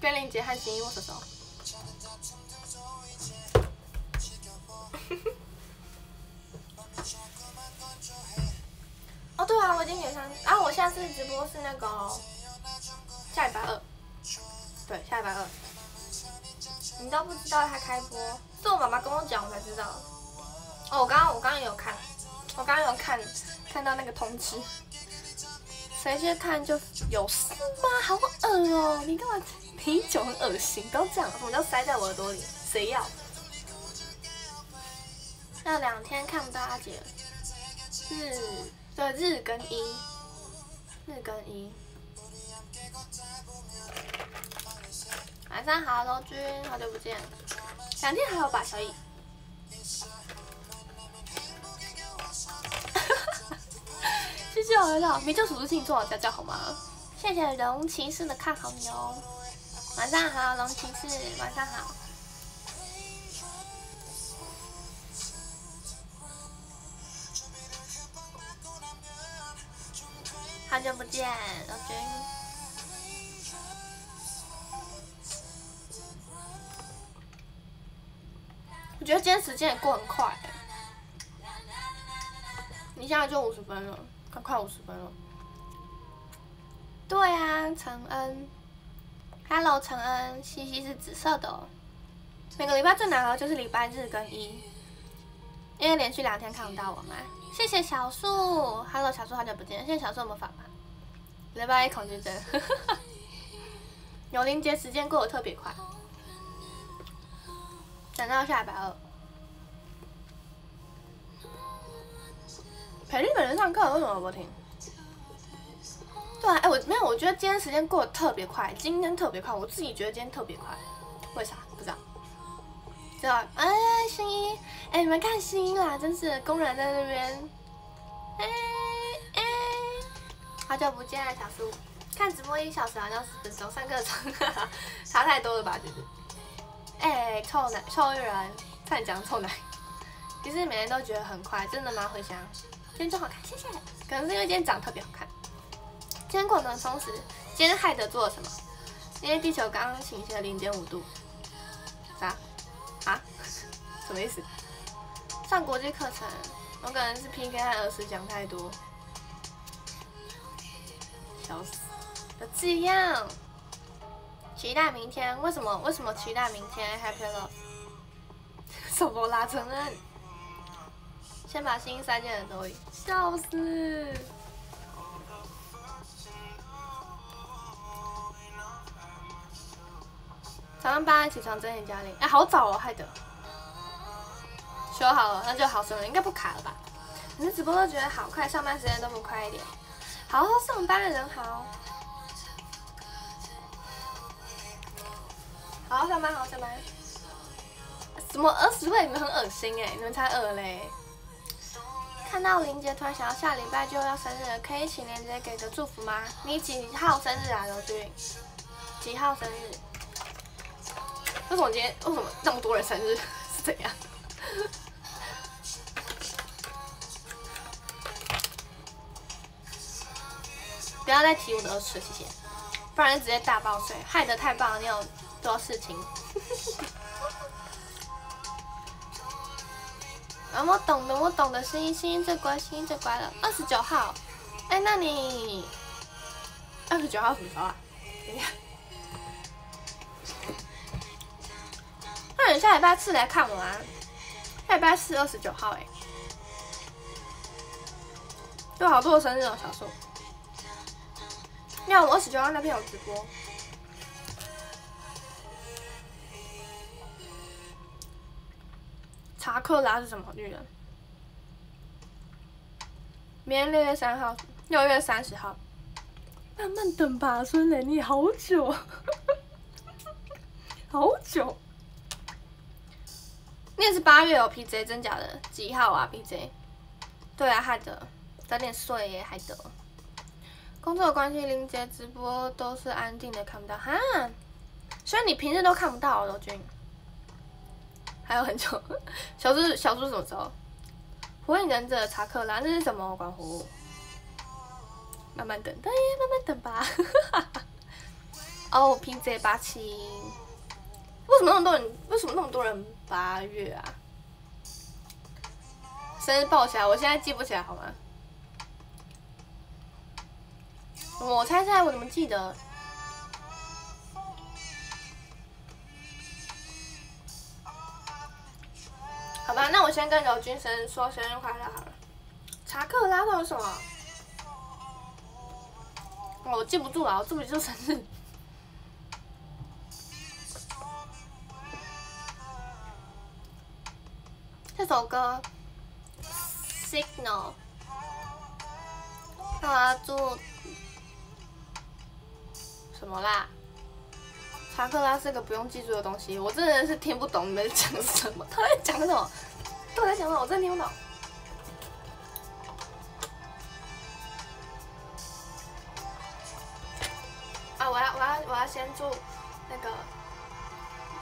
跟林杰和新一握手哦对啊，我已经点上啊！我下次直播是那个下礼拜二，对，下礼拜二。你都不知道他开播，是我妈妈跟我讲，我才知道。哦，我刚刚我刚刚有看，我刚刚有看看到那个通知。谁去看就有事吗？好恶哦！你干嘛？啤酒很恶心，不要这样。什么叫塞在我耳朵里？谁要？要两天看不到阿姐。日对日更一，日更一。晚上好，罗君，好久不见。两天还有吧，小易。谢谢我来到，没叫属性做好家教好吗？谢谢龙骑士的看好你哦。晚上好，龙骑士，晚上好。好久不见，老君。我觉得今天时间也过很快，你现在就五十分了。快快五十分了。对啊，陈恩，Hello，陈恩，西西是紫色的。每个礼拜最难熬就是礼拜日跟一，因为连续两天看不到我嘛。谢谢小树，Hello，小树好久不见，谢谢小树有没有法吗？礼拜一恐惧症，有灵节时间过得特别快，等到下礼拜二。陪日本人上课为什么不听？对啊，哎，我没有，我觉得今天时间过得特别快，今天特别快，我自己觉得今天特别快，为啥？不知道。知道？哎，新一，哎，你们看新一啦，真是公然在那边。哎哎，好久不见啊，小叔，看直播一小时好像十分钟，上课，差太多了吧？就是。哎，臭奶，臭人，差点讲臭奶。其实每天都觉得很快，真的吗？回香。今天真好看，谢谢。可能是因为今天长得特别好看。今天过得很充实。今天害得做了什么？因为地球刚刚倾斜零点五度。啥？什么意思？上国际课程，我可能是 PK 和儿时讲太多。笑死！有这样？期待明天？为什么？为什么期待明天？Happy Love？什么拉成恩？先把心塞进耳朵里笑死！早上八点起床，睁眼加铃，哎，好早哦，害得修好了，那就好，什么应该不卡了吧？你的直播都觉得好快，上班时间都不快一点。好好上班的人好，好好上班，好好上班。什么二十位？你们很恶心哎，你们才恶嘞！看到林杰突然想要下礼拜就要生日了，可以请林杰给个祝福吗？你几号生日啊，刘俊？几号生日？为什么今天为什么那么多人生日？是怎样？不要再提我的耳齿，谢谢，不然直接大爆睡，害得太棒了，你有多少事情？啊，我懂的，我懂的，星星最乖，星星最乖了。二十九号，哎，那你二十九号什么时候啊？等一下，那你下礼拜四来看我啊？下礼拜四二十九号哎，有好多生日哦，小树。你好，我二十九号那边有直播。查克拉是什么女人？明天六月三号，六月三十号。慢慢等吧，孙磊，你好久，好久。你也是八月有 PJ，真假的？几号啊？PJ？对啊，害得早点睡耶，害得。工作关系，林杰直播都是安定的，看不到哈。所以你平日都看不到，罗君。还有很久，小猪小猪什么时候？火影忍者查克拉那是什么？关乎？慢慢等，对，慢慢等吧。哦，PJ 八七，为什么那么多人？为什么那么多人八月啊？生日报起来，我现在记不起来，好吗？我猜猜，我怎么记得？好吧，那我先跟刘君生说生日快乐好了。查克拉到底什么？我记不住了，我记不住生日。这首歌，Signal。啊，祝什么啦？查克拉是个不用记住的东西，我真的是听不懂你们在讲什么。他在讲什么？他在讲什么？我真的听不懂。啊！我要我要我要先祝那个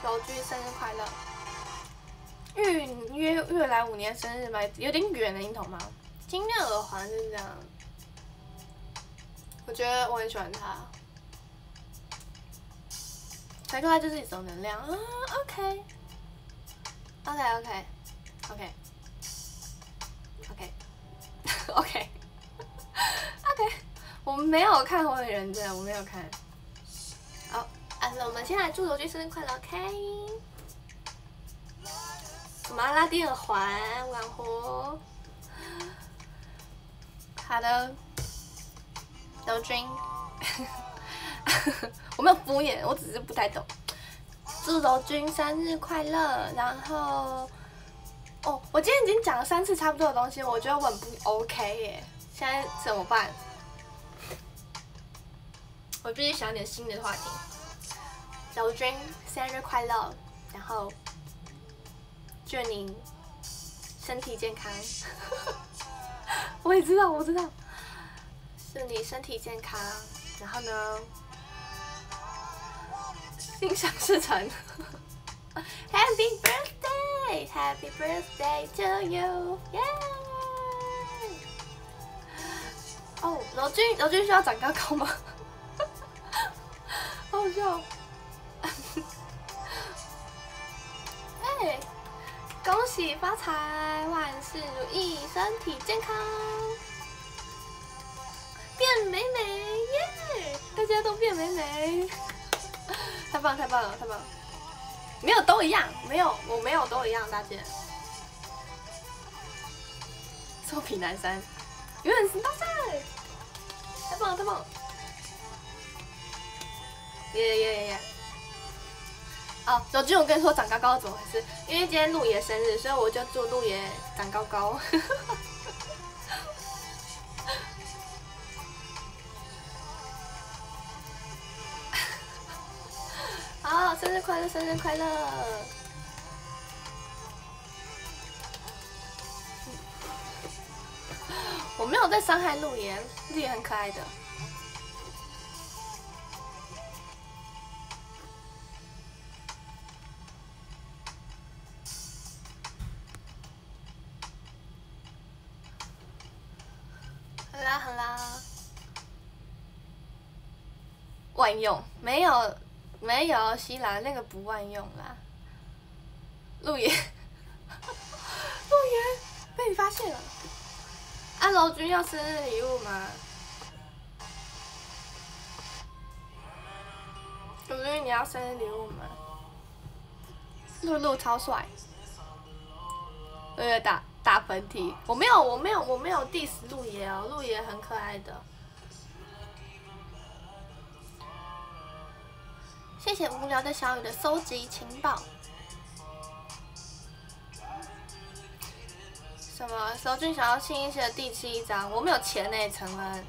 柔居生日快乐。预约约来五年生日吗？有点远的，你懂吗？金链耳环是这样。我觉得我很喜欢它。查克拉就是一种能量啊，OK，OK，OK，OK，OK，OK，OK，我们没有看火影忍者，我没有看。好，啊，那我们先来祝罗君生日快乐，OK？什么拉丁耳环，玩火。好的，罗君。我没有敷衍，我只是不太懂。祝柔君生日快乐！然后，哦，我今天已经讲了三次差不多的东西，我觉得我很不 OK 耶。现在怎么办？我必须想点新的话题。柔君生日快乐！然后，祝您身体健康。我也知道，我知道。祝你身体健康。然后呢？心想事成，Happy birthday，Happy birthday to you，yeah！哦，罗君，罗君需要长高高吗？好笑！哎，恭喜发财，万事如意，身体健康，变美美耶！大家都变美美。太棒太棒了太棒！了！没有都一样，没有我没有都一样，大姐。作品男生，永远是大赛！太棒了太棒！了！耶耶耶耶！哦，小军，我跟你说长高高怎么回事？因为今天陆爷生日，所以我就祝陆爷长高高。好，生日快乐，生日快乐！我没有在伤害陆岩，陆岩很可爱的。好啦好啦，万用没有。没有，西兰那个不万用啦。陆爷，陆爷被你发现了。阿楼君要生日礼物吗？陆君，你要生日礼物吗？陆陆超帅，陆爷打打喷嚏，我没有，我没有，我没有 diss 陆爷哦，陆爷很可爱的。谢谢无聊的小雨的搜集情报。什么？手俊想要新一些的第七章，我没有钱呢，陈恩。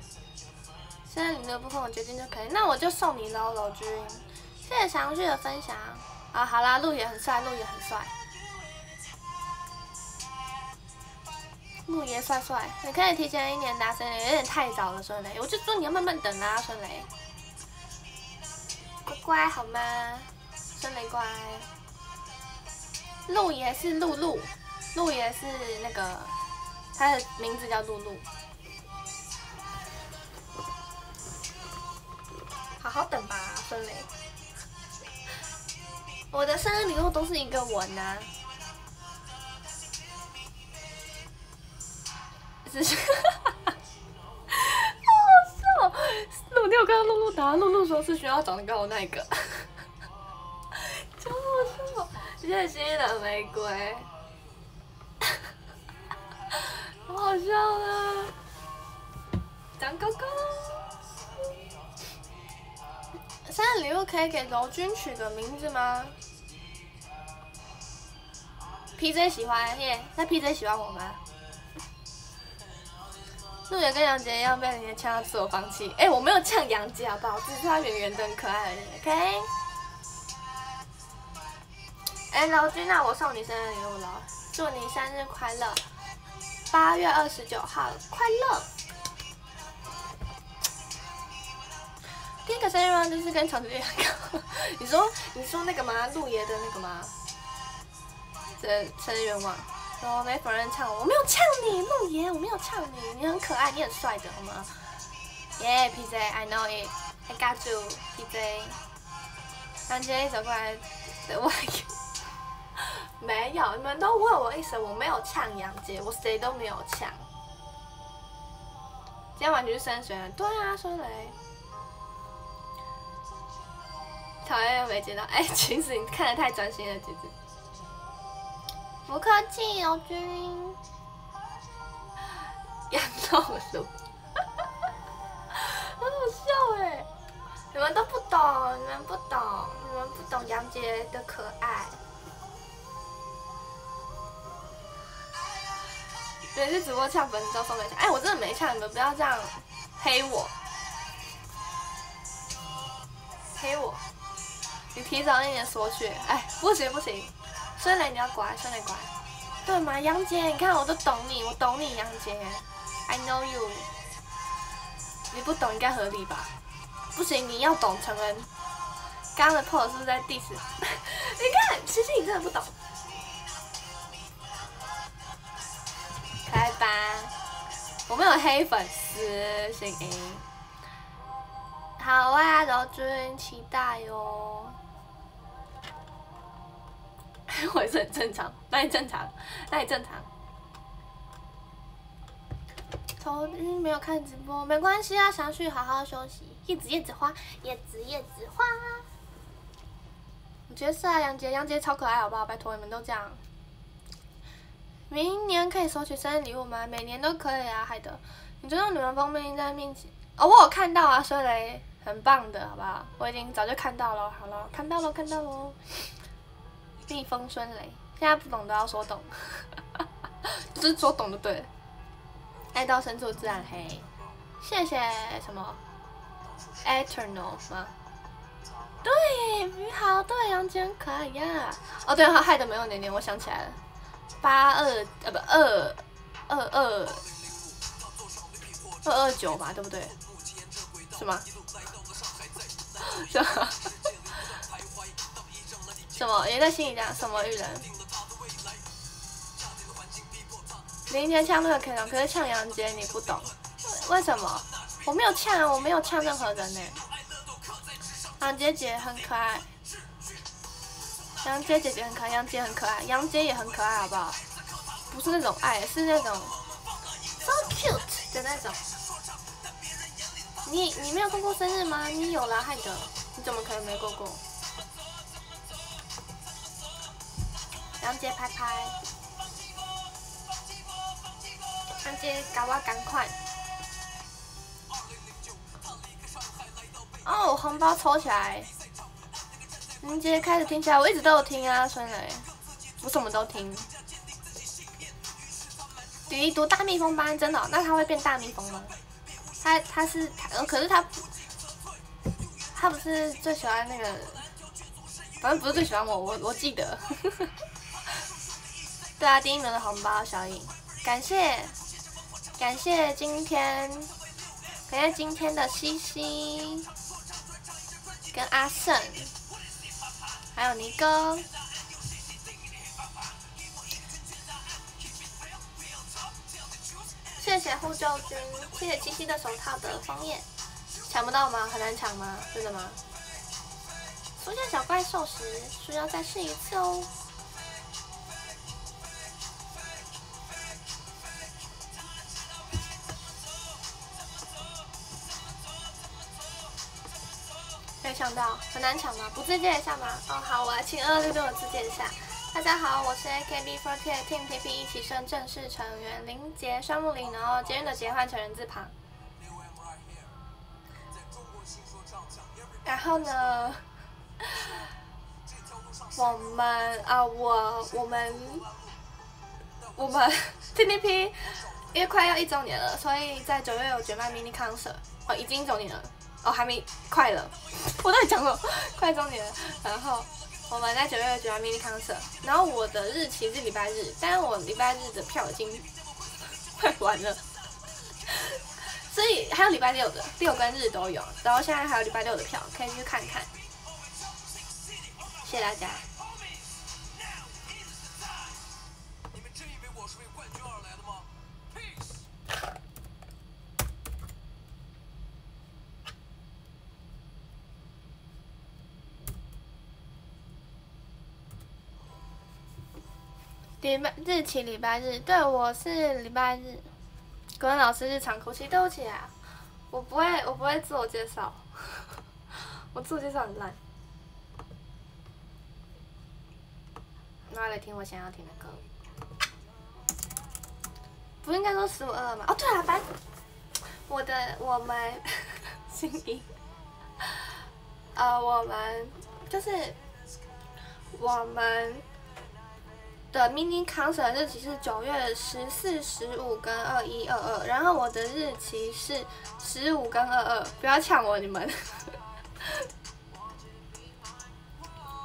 现在你的部分我决定就可以，那我就送你喽，楼君。谢谢祥旭的分享。啊，好啦，路也很帅，路也很帅。陆爷帅帅，你可以提前一年拿生日，有点太早了，孙雷。我就说你要慢慢等啊，孙雷。乖好吗？孙雷乖。陆爷是露露，陆爷是那个，他的名字叫露露。好好等吧，孙雷。我的生日礼物都是一个吻呐。只是，好笑。露六刚刚露露打，露露说是需要长得跟我那个，超好笑。谢谢新的玫瑰，好好笑啊！长高高。生日礼物可以给柔君取个名字吗？PJ 喜欢耶，那 PJ 喜欢我吗？陆野跟杨杰一样被人家呛到自我放弃，哎，我没有呛杨杰好不好？只是他圆圆的很可爱而已。OK。哎，老君，那我送你生日礼物了，祝你生日快乐，八月二十九号快乐。第一个生日愿望就是跟长子一样。你说你说那个吗？陆爷的那个吗？这生日愿望。说没否认呛我，没有呛你，陆爷，我没有呛你，你很可爱，你很帅的，好吗？Yeah，PJ，I know it，I got you，PJ。杨杰一走过来，我没有，你们都问我一声，我没有呛杨杰，我谁都没有呛。今天完全是升水了，对啊，孙雷。讨厌又没接到，哎，其实你看的太专心了，姐姐。不客气，姚军。养老鼠，很好笑哎！你们都不懂，你们不懂，你们不懂杨杰的可爱。每次直播唱粉丝都送给他，哎，我真的没唱，你们不要这样黑我，黑我。你提早一年索取，哎，不行不行，孙磊你要乖，孙磊乖，对吗？杨杰，你看我都懂你，我懂你，杨杰，I know you，你不懂应该合理吧？不行，你要懂陈恩，刚刚的 pose 是不是在 diss？你看，其实你真的不懂，开吧，我们有黑粉丝，行，好啊，柔君，期待哟。我也是很正常，那也正常，那也正常。头晕没有看直播，没关系啊，想去好好休息。叶子叶子花，叶子叶子花。我觉得是啊，杨杰杨杰超可爱，好不好？拜托你们都这样。明年可以收取生日礼物吗？每年都可以啊，海德。你知道女王蜂蜜在面前？哦，我有看到啊，所以很棒的，好不好？我已经早就看到了，好了，看到了，看到了。蜜蜂孙雷，现在不懂都要说懂，就是说懂就对了。爱到深处自然黑，谢谢什么？Eternal 吗？对，你好，对，杨坚可爱呀。哦，对，他害的没有年年，我想起来了，八二呃不二二二二二九吧，对不对？是吗？是吗？什么也在心里讲什么玉人？明天呛那个 K 龙，可是呛杨杰你不懂，为什么？我没有呛，我没有呛任何人呢。杨杰姐很可爱，杨杰姐姐很可爱，杨杰很可爱，杨杰也很可爱，好不好？不是那种爱，是那种 so cute 的那种。你你没有过过生日吗？你有啦，害的，你怎么可能没过过？杨杰拍拍，杨杰赶快赶快。哦，红包抽起来！杨杰开始听起来，我一直都有听啊，孙磊，我什么都听。弟弟读大蜜蜂班，真的？那他会变大蜜蜂吗？他他是，可是他他不是最喜欢那个，反正不是最喜欢我，我我记得。对啊，第一轮的红包小影，感谢感谢今天感谢今天的西西跟阿胜，还有尼哥，谢谢呼救君，谢谢七七的手套的枫叶，抢不到吗？很难抢吗？真的吗？出现小怪兽时需要再试一次哦。没想到很难抢吗？不自荐一下吗？哦好，我来请二六六的自荐一下。大家好，我是 AKB48 Team TP 一起升正式成员林杰双木林，然后节日的杰换成人字旁。然后呢，我们啊我我们我们 TTP 因为快要一周年了，所以在九月有举办 mini concert，哦已经一周年了。哦，还没快了，我到底讲了，快周年。然后我们在九月举办 mini concert，然后我的日期是礼拜日，但是我礼拜日的票已经 快完了，所以还有礼拜六的，六跟日都有。然后现在还有礼拜六的票，可以去看看。谢谢大家。礼拜日期礼拜日，对我是礼拜日。国文老师日常口气，对不起啊，我不会，我不会自我介绍，我自我介绍很烂。那来听我想要听的歌，不应该说十五二吗？哦，对啊，反我的我们 心仪，呃，我们就是我们。的 mini concert 日期是九月十四、十五跟二一、二二，然后我的日期是十五跟二二，不要抢我你们！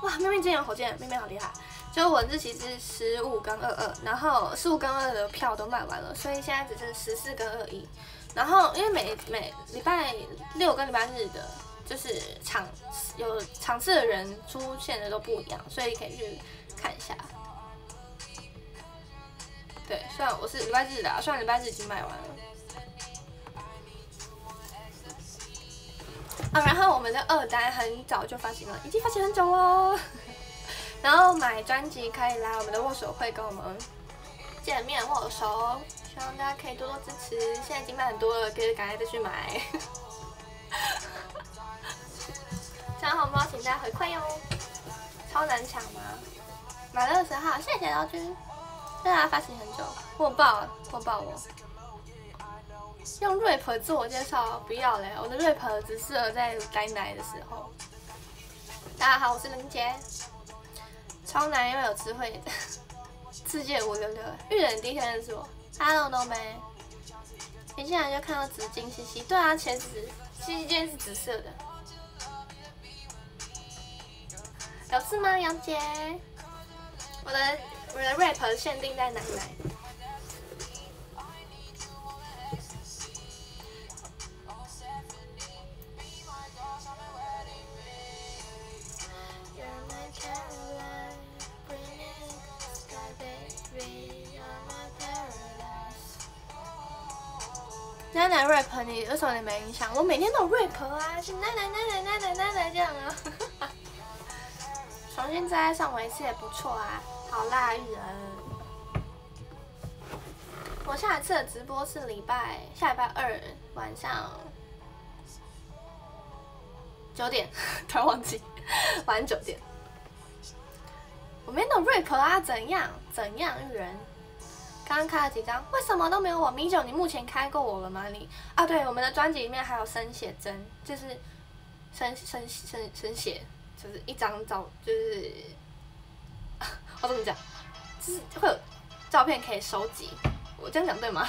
哇，妹妹今天有火箭，妹妹好厉害！就我日期是十五跟二二，然后十五跟二的票都卖完了，所以现在只剩十四跟二一。然后因为每每礼拜六跟礼拜日的，就是场有场次的人出现的都不一样，所以可以去看一下。对，算我是礼拜日的，虽然礼拜日已经卖完了。啊，然后我们的二单很早就发行了，已经发行很久哦。然后买专辑可以来我们的握手会跟我们见面握手，希望大家可以多多支持。现在已经卖很多了，可以赶快再去买。抢红包请大家回馈哟，超难抢吗？买了二十号，谢谢老君。对啊，发行很久，火爆，火爆我。用 rap 自我介绍，不要嘞，我的 rap 只适合在呆奶的时候。大家好，我是林杰，超难又有智慧，世界五六六，遇人第一天认识我，Hello 冬梅，一进来就看到紫金西西，对啊，前紫西西今天是紫色的，有事吗，杨姐？我的。我的 rap 限定在奶奶。奶奶 rap 你为什么你没印象？我每天都 rap 啊，是奶奶奶奶奶奶奶奶这样啊。重新再上我一次也不错啊。好啦，人！我下一次的直播是礼拜下礼拜二晚上九点，突然忘记，晚上九点。我没有 rap 啊，怎样怎样玉人？刚刚开了几张，为什么都没有我？米九，你目前开过我了吗？你啊，对，我们的专辑里面还有生写真，就是生生生生写，就是一张照，就是我怎么讲，就是会有照片可以收集。我这样讲对吗？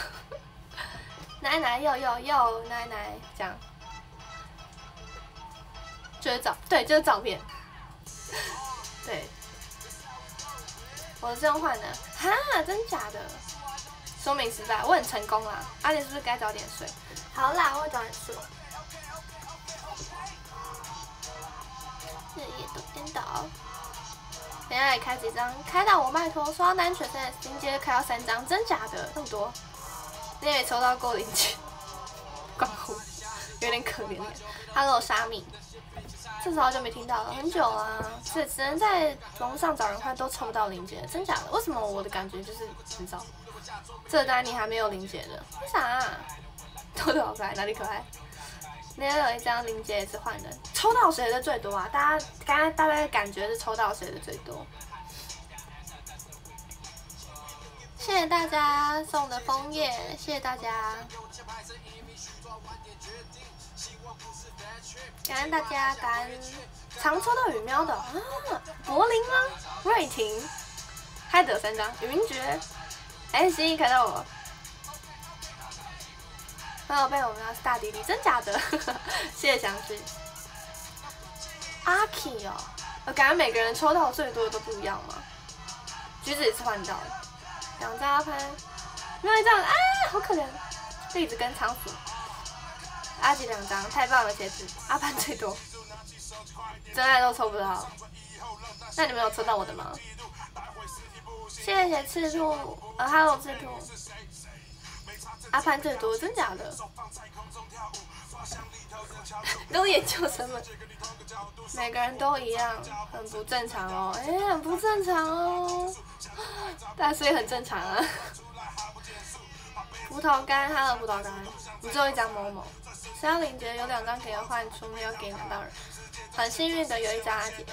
奶奶又又又奶奶这样，就是照对，就是照片，对。我是用换的，哈，真假的？说明失败，我很成功啦。阿姐是不是该早点睡？好啦，我会早点睡。日夜都颠倒。等下来开几张？开到我卖脱，刷单全在今天开到三张，真假的？这么多？你也抽到够零钱，光呼，有点可怜。Hello，沙米。这时候就没听到了，很久啊，只只能在网上找人换，都抽不到零件，真假的？为什么我的感觉就是很少？这单你还没有零件的，为啥？偷偷好可爱，哪里可爱？你有一张林杰也是换的，抽到谁的最多啊？大家刚刚大概感觉是抽到谁的最多？谢谢大家送的枫叶，谢谢大家。感恩大家，感恩常抽到雨喵的啊，柏林吗？瑞婷，还得三张，云爵，哎，心意看到我，朋友被我们要是大弟弟，真假的？谢谢祥君，阿 K 哦，我感觉每个人抽到最多的都不一样嘛，橘子也是换到了，两张阿潘，没有一张啊，好可怜，栗子跟仓鼠。阿吉两张，太棒了，茄子。阿潘最多，真爱都抽不到。那你们有抽到我的吗？谢谢赤兔，呃，Hello 赤兔。阿潘最多，真假的？都研究生们，每个人都一样，很不正常哦。哎，很不正常哦。但所以很正常啊。葡萄干，Hello 葡萄干。你最后一张某某。三零节有两张可以换出，没有给两道人。很幸运的有一张阿杰，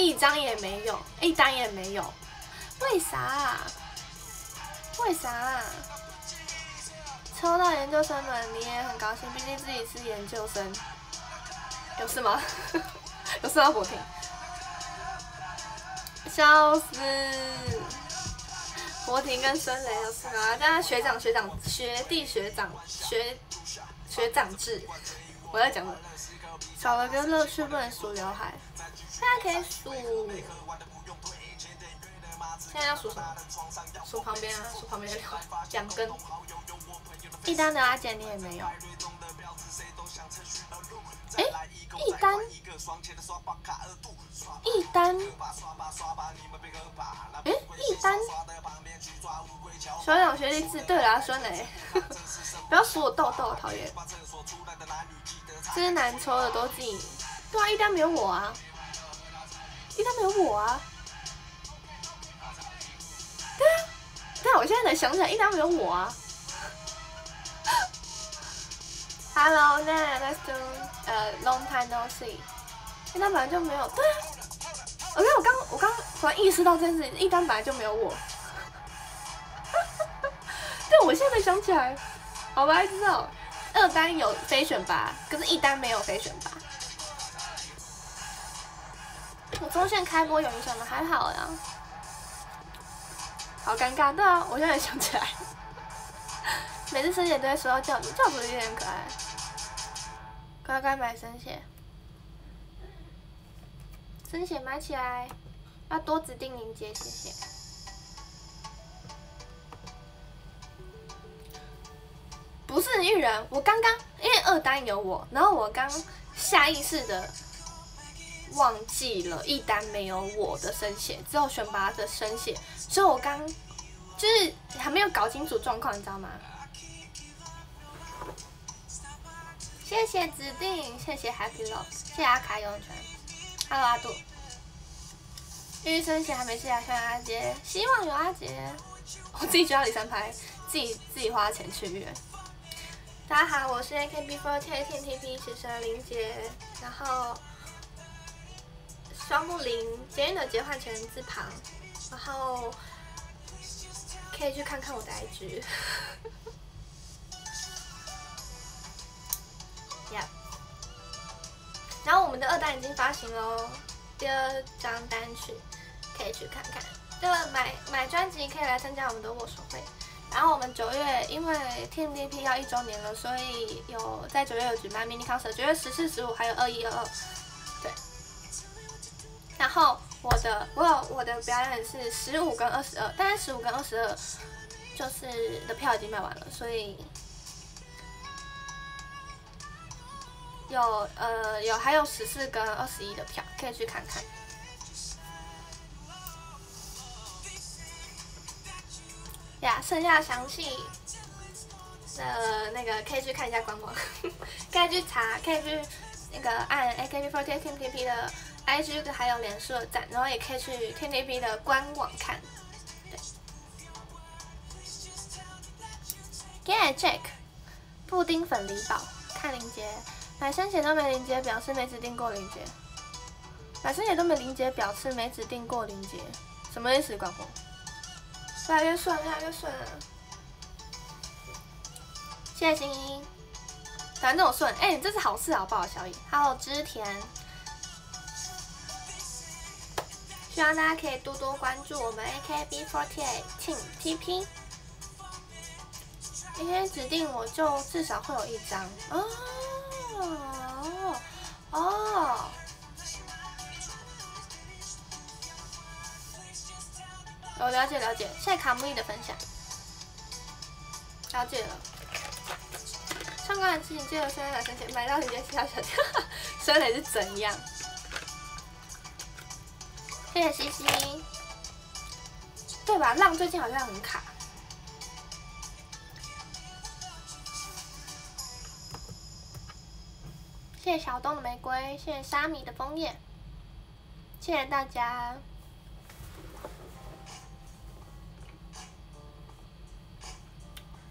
一张也没有，一单也没有，为啥？啊为啥？啊抽到研究生们，你也很高兴，毕竟自己是研究生。有事吗？有事吗？博婷。笑死！博婷跟孙雷有事吗？大家学长学长学弟学长学学长制，我在讲少了个乐趣，不能数刘海。现在可以数，现在要数什么？数旁边啊，数旁边的两根。一单的阿姐你也没有。哎，一单，一单，哎，一单，学长学弟字，对了，孙磊，不要数我痘痘，讨厌。这些难抽的都自己，对啊，一单没有我啊，一单没有我啊，对啊，对啊，我现在才想起来，一单没有我啊。Hello，那 Let's do 呃 long time no see。一单本来就没有，对啊。OK，我刚我刚突然意识到这件事情，一单本来就没有我。对，我现在才想起来，好吧，知道。二单有非选拔，可是一单没有非选拔。我中线开播有影响吗？还好呀。好尴尬，对啊，我现在想起来。每次生姐都会说到教主，教主有点可爱。乖乖买生血，生血买起来，要多指定凝结，谢谢。不是玉人，我刚刚因为二单有我，然后我刚下意识的忘记了一单没有我的声线，只有选拔的声线，所以我刚就是还没有搞清楚状况，你知道吗？谢谢指定，谢谢 Happy Love，谢谢阿卡游泳圈，Hello 阿杜，因为声线还没下，希望阿杰，希望有阿杰，我自己就要里三排，自己自己花钱去约，大家好，我是 AKB48 TTP 主持人林杰，然后双木林捷运的捷换成字旁，然后可以去看看我的 IG。然后我们的二单已经发行喽，第二张单曲可以去看看。对了，买买专辑可以来参加我们的握手会。然后我们九月因为 TMDP 要一周年了，所以有在九月有举办 mini concert，九月十四、十五还有二一、二二，的我有我的表演是十五跟二十二，但是十五跟二十二就是的票已经卖完了，所以有呃有还有十四跟二十一的票可以去看看。呀，剩下详细的那个可以去看一下官网，可以去查，可以去那个按 AKB48 TTP 的 IG 还有脸书的赞，然后也可以去 TTP 的官网看。对，Get Jack，布丁粉礼宝，看林杰，买生写都没林杰，表示没指定过林杰，买生写都没林杰，表示没指定过林杰，什么意思，官方？越来越顺，越来越顺了。谢谢星星，反正我顺。哎，这是好事好不好？小雨，还有织田，希望大家可以多多关注我们 AKB48 Team TP。今天指定我就至少会有一张哦哦。我了解了解，谢谢卡木伊的分享，了解了。上官的事情记得现在买生钱，买到你家小 小跳，生雷是怎样？谢谢西西，对吧？浪最近好像很卡。谢谢小东的玫瑰，谢谢沙米的枫叶，谢谢大家。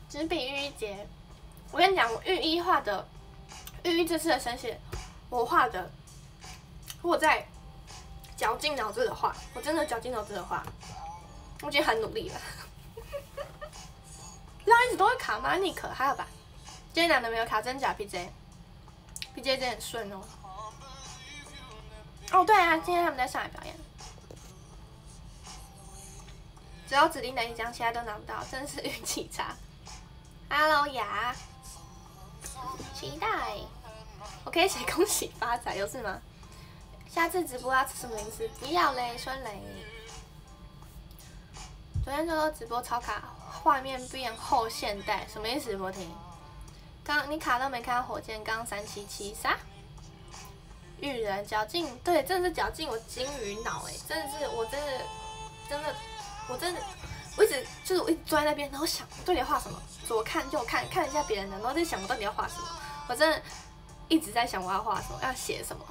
纸笔玉一节，我跟你讲，我玉一画的玉一这次的神写，我画的，我在绞尽脑汁的画，我真的绞尽脑汁的画，我已经很努力了。这样一直都会卡吗？你可还好吧？今天男的没有卡真假 PJ，PJ 真的很顺哦。哦对啊，今天他们在上海表演，只要指定的一张，其他都拿不到，真是运气差。Hello 雅，期待，我可以写恭喜发财，有事吗？下次直播要吃什么零食？不要嘞，孙雷。昨天说直播超卡，画面变后现代，什么意思？波婷，刚你卡都没看到火箭刚三七七啥？玉人绞尽，对，真的是绞尽我金鱼脑哎，真的是，我真的，真的，我真的。我一直就是我一直坐在那边，然后想我到底要画什么，左看右看，看一下别人的，然后在想我到底要画什么。我真的一直在想我要画什么，要写什么。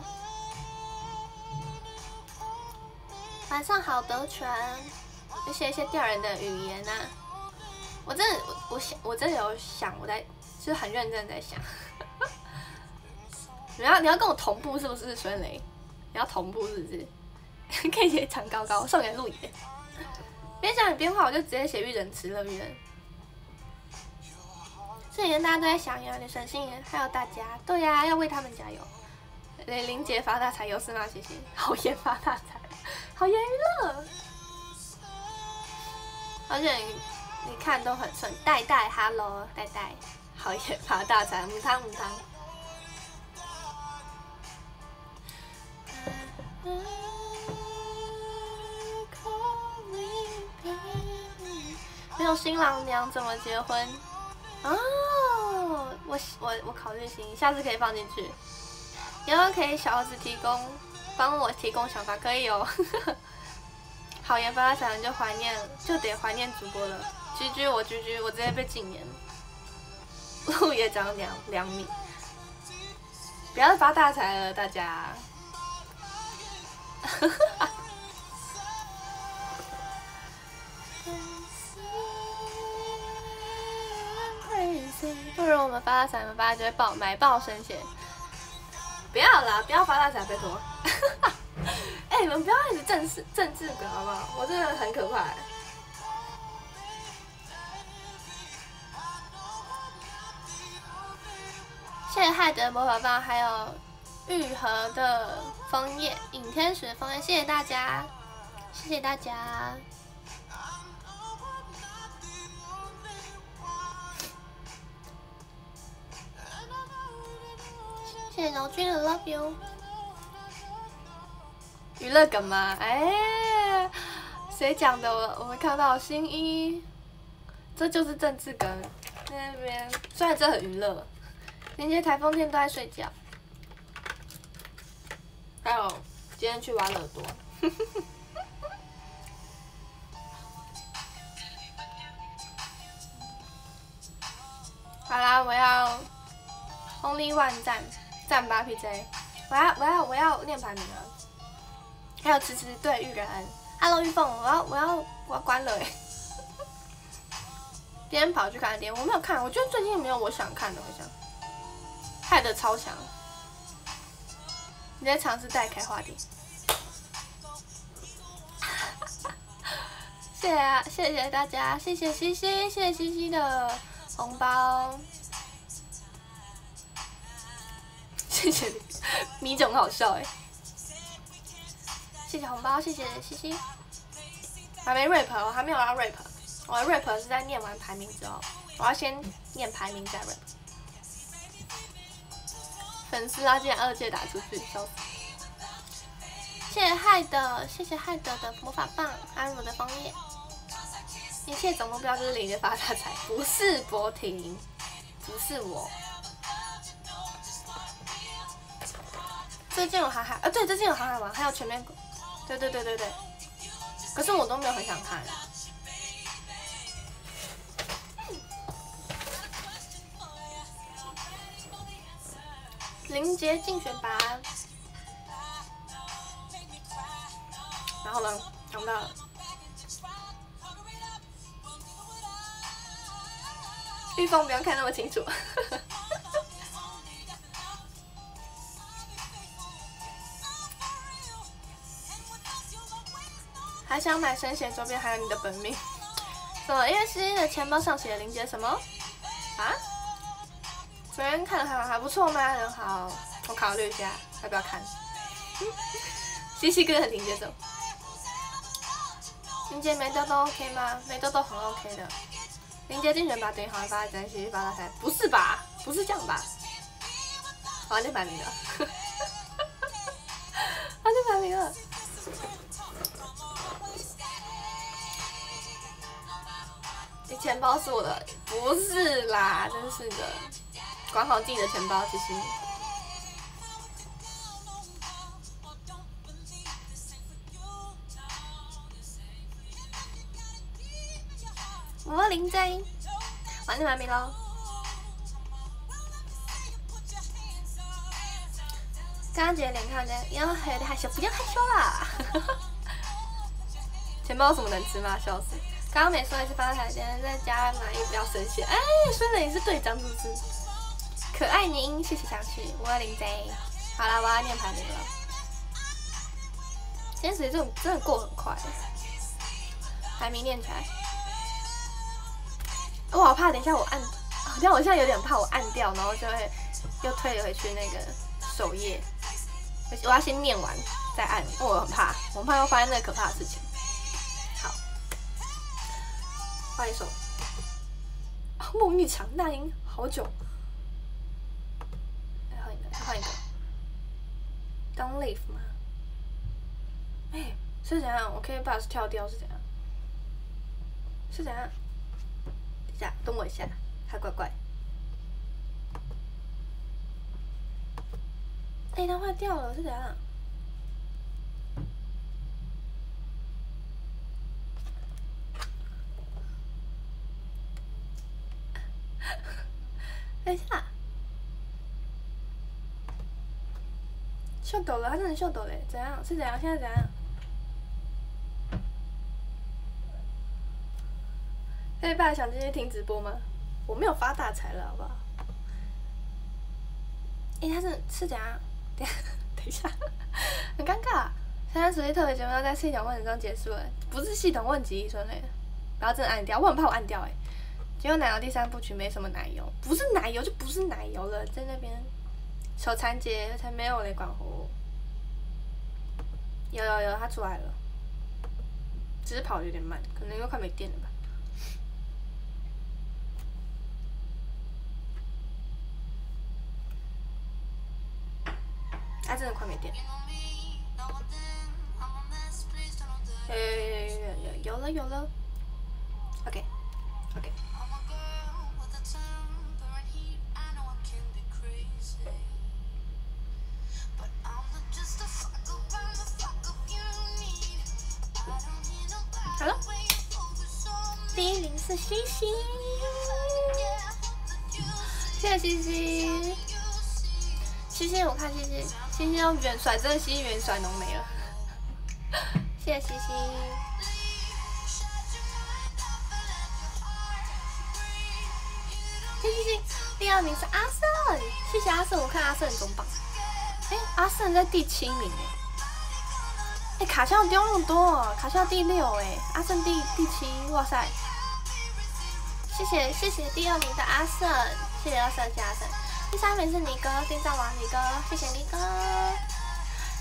晚上好，德全，就写一些吊人的语言呐。我真的，我我想，我真的有想，我在就是很认真在想。你要你要跟我同步是不是，孙雷？你要同步是不是？可以写长高高，送给陆野。边讲边画，我就直接写玉人词了。玉人，这几天大家都在想呀，女神心还有大家，对呀，要为他们加油。雷林杰发大财，有事吗？谢谢，好言发大财，好言娱乐。而且你看都很顺，代代 Hello，代代，好也发大财，母汤母汤。没有新郎娘怎么结婚？哦，我我我考虑行，下次可以放进去。以后可以小儿子提供，帮我提供想法，可以哦。好研发财就怀念，就得怀念主播了。居居我居居，我直接被禁言。路也长两两米，不要发大财了，大家。不如我们发大财，我们发就会爆买爆生鲜。不要啦，不要发大财，拜托。哎，你们不要一直政治政治梗好不好？我真的很可怕。谢谢海德魔法棒，还有玉盒的枫叶，影天使的枫叶，谢谢大家，谢谢大家。谢谢柔君的 love you。娱乐梗吗？哎，谁讲的？我我没看到新一，这就是政治梗。那边虽然这很娱乐，连接台风天都在睡觉。还有今天去玩耳朵。好啦，我要 only one 站。战八 PJ，我要我要我要练排名了。还有迟迟对玉人，Hello 玉凤，我要我要我要关了哎。今天跑去看电影，我没有看，我觉得最近没有我想看的，好像。害得超强。你在尝试带开话题。谢谢啊，谢谢大家，谢谢西西，谢谢西西的红包。谢谢你，米总好笑哎！谢谢红包，谢谢西西。还没 rap，我还没有要 rap，我的 rap 是在念完排名之后，我要先念排名再 rap。粉丝啊，竟然二届打出去，笑死！谢谢害的，谢谢害的的魔法棒，安如的枫叶。一切总目标就是领着发大财，不是博婷，不是我。最近有航海，呃，对，最近有航海王，还有全面，对对对对对，可是我都没有很想看。林杰竞选版，然后呢，想不到，玉凤不用看那么清楚。还想买生写周边，还有你的本命，什么？因为 C 的钱包上写的林杰什么？啊？昨天看了还还不错吗？很好，我考虑一下要不要看。西西哥的林杰走，林杰没豆都 OK 吗？没豆都很 OK 的。林杰竞选把等于好像发在西西发大财，不是吧？不是这样吧？好，你排名了，好，你排名了。你钱包是我的，不是啦，真是的，管好自己的钱包，其实。我林真完你完没喽？刚刚姐脸看的，因为有点害羞，不要害羞啦。钱包有什么能吃吗？笑死。刚刚没说一次发财，今天在家满意不要生气。哎，孙磊是队长，是不是？可爱您，谢谢想起五二零 J。好了，我要念排名了。今天时间真的真的过很快，排名念起来。我好怕，等一下我按，好像我现在有点怕，我按掉，然后就会又退回去那个首页。我要先念完再按，我很怕，我怕又发生那个可怕的事情。换一首，梦一场，那英好久。再换一个，再换一个。Don't leave 吗？哎，是怎样？我可以把它跳掉是怎样？是怎样？等下，等我一下，还怪怪。哎，它坏掉了，是怎样？等一下，秀抖了，他真的秀抖嘞？怎样？是怎样？现在怎样？可以爸想继续听直播吗？我没有发大财了，好不好？哎，他是是怎样？等下等一下，很尴尬。现在实际特别节目要在系统问题中结束了，不是系统问题，说那个，不要真的按掉，我很怕我按掉哎。结果奶油第三部曲没什么奶油，不是奶油就不是奶油了，在那边手残节才没有来，管活。有有有，他出来了，只是跑的有点慢，可能因为快没电了吧。他真的快没电。有有有有有有有了有了，OK OK。好了，第一名是星星，谢谢星星，星星我看星星，星星要元帅，真的星星元帅浓眉了，谢谢星星，星星星，第二名是阿胜，谢谢阿胜，我看阿胜中榜，哎，阿胜在第七名哎。哎，卡笑丢那么多，卡笑第六哎，阿胜第第七，哇塞！谢谢谢谢第二名的阿胜，谢谢阿胜谢谢阿胜。第三名是尼哥，电上王尼哥，谢谢尼哥。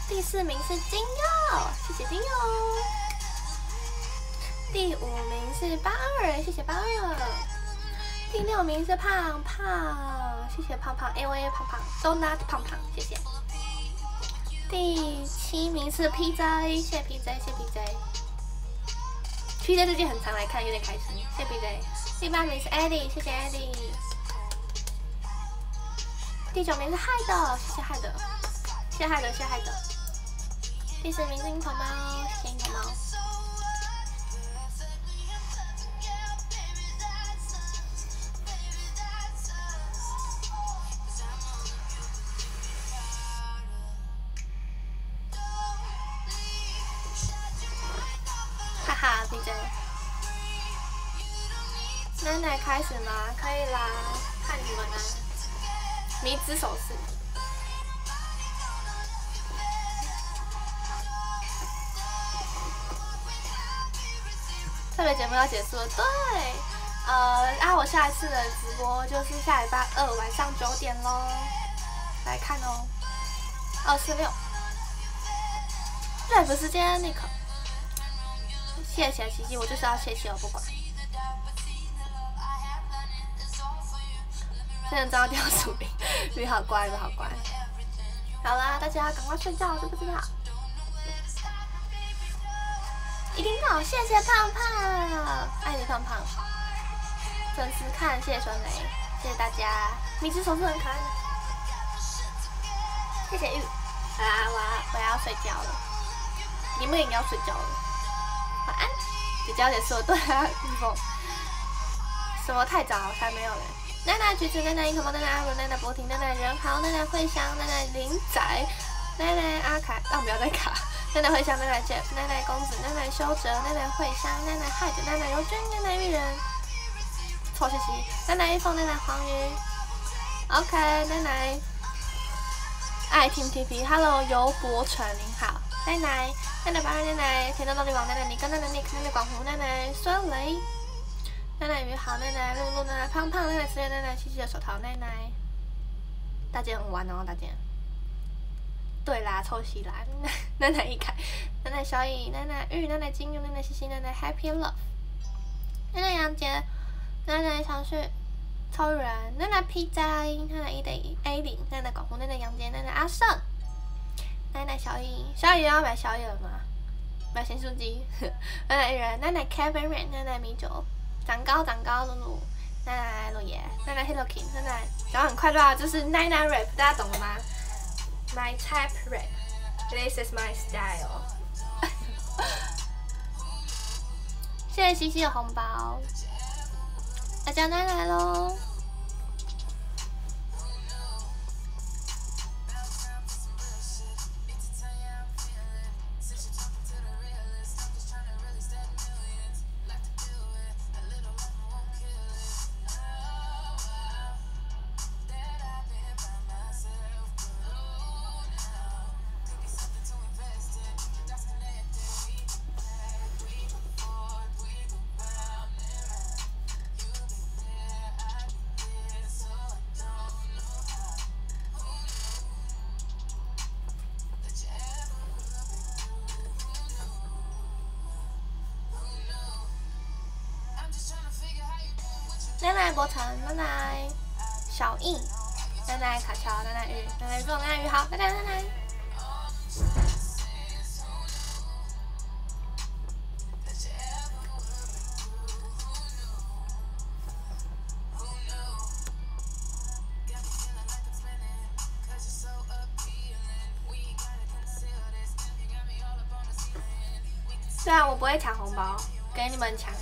第四名是金佑，谢谢金佑。第五名是八二，谢谢八二。第六名是胖胖，谢谢胖胖，A V A 胖胖，Donut 胖胖，谢谢。第七名是 PJ，谢谢 PJ，谢谢 PJ。PJ 最近很常来看，有点开心，谢谢 PJ。第八名是 Eddie，谢谢 Eddie。第九名是害的，谢谢害的，谢谢害的，谢谢害的。第十名是樱桃猫，谢要结束了，对。呃，啊，我下一次的直播就是下礼拜二晚上九点喽，来看哦。二四六。rap 时间立刻。谢谢琪琪，我就是要谢谢，我不管。现在知道掉鼠兵，你好乖，你好乖。好啦，大家赶快睡觉，知不知道？一定要谢谢胖胖，爱你胖胖。粉丝看，谢谢春雷，谢谢大家。米之手是很可爱的，谢谢玉。好啦，我要我要睡觉了，你们也要睡觉了，晚安。姐姐结束了，对啊，蜜蜂。什么太早才没有嘞？奶奶橘子，奶奶樱桃猫，奶奶阿伦，奶奶博婷，奶奶人豪，奶奶慧香，奶奶林仔，奶奶阿凯，让不要再卡。奶奶慧香，奶奶 Jeff，奶奶公子，奶奶修哲，奶奶慧香，奶奶海子，奶奶尤娟，奶奶玉人，错谢谢，奶奶玉凤，奶奶黄鱼，OK，奶奶。爱听 TP，Hello 尤博成，您好，奶奶，奶奶八二，奶奶甜豆豆女王，奶奶你跟奶奶你，奶奶广湖，奶奶孙雷。奶奶鱼好，奶奶露露，奶奶胖胖，奶奶思月，奶奶七七的手套，奶奶大姐很玩哦，大姐。对啦，臭西啦，奶奶 一凯，奶奶小颖，奶奶玉，奶奶金玉，奶奶西西，奶奶 Happy Love，奶奶杨杰，奶奶小雪，超人，奶奶 P 仔，奶奶一 day A 零，奶奶广红，奶奶杨杰，奶奶阿胜，奶奶小颖，小颖要买小颖了吗？买新书机，奶奶玉人，奶奶 Kevin，奶奶米酒。长高长高，露露，奶奶露爷，奶奶 Hello King，奶奶讲很快乐啊？就是奶奶 rap，大家懂了吗？My type rap，this is my style。谢谢西西的红包，大家奶奶喽。来来，这种好，拜拜拜拜。对啊，我不会抢红包，给你们抢。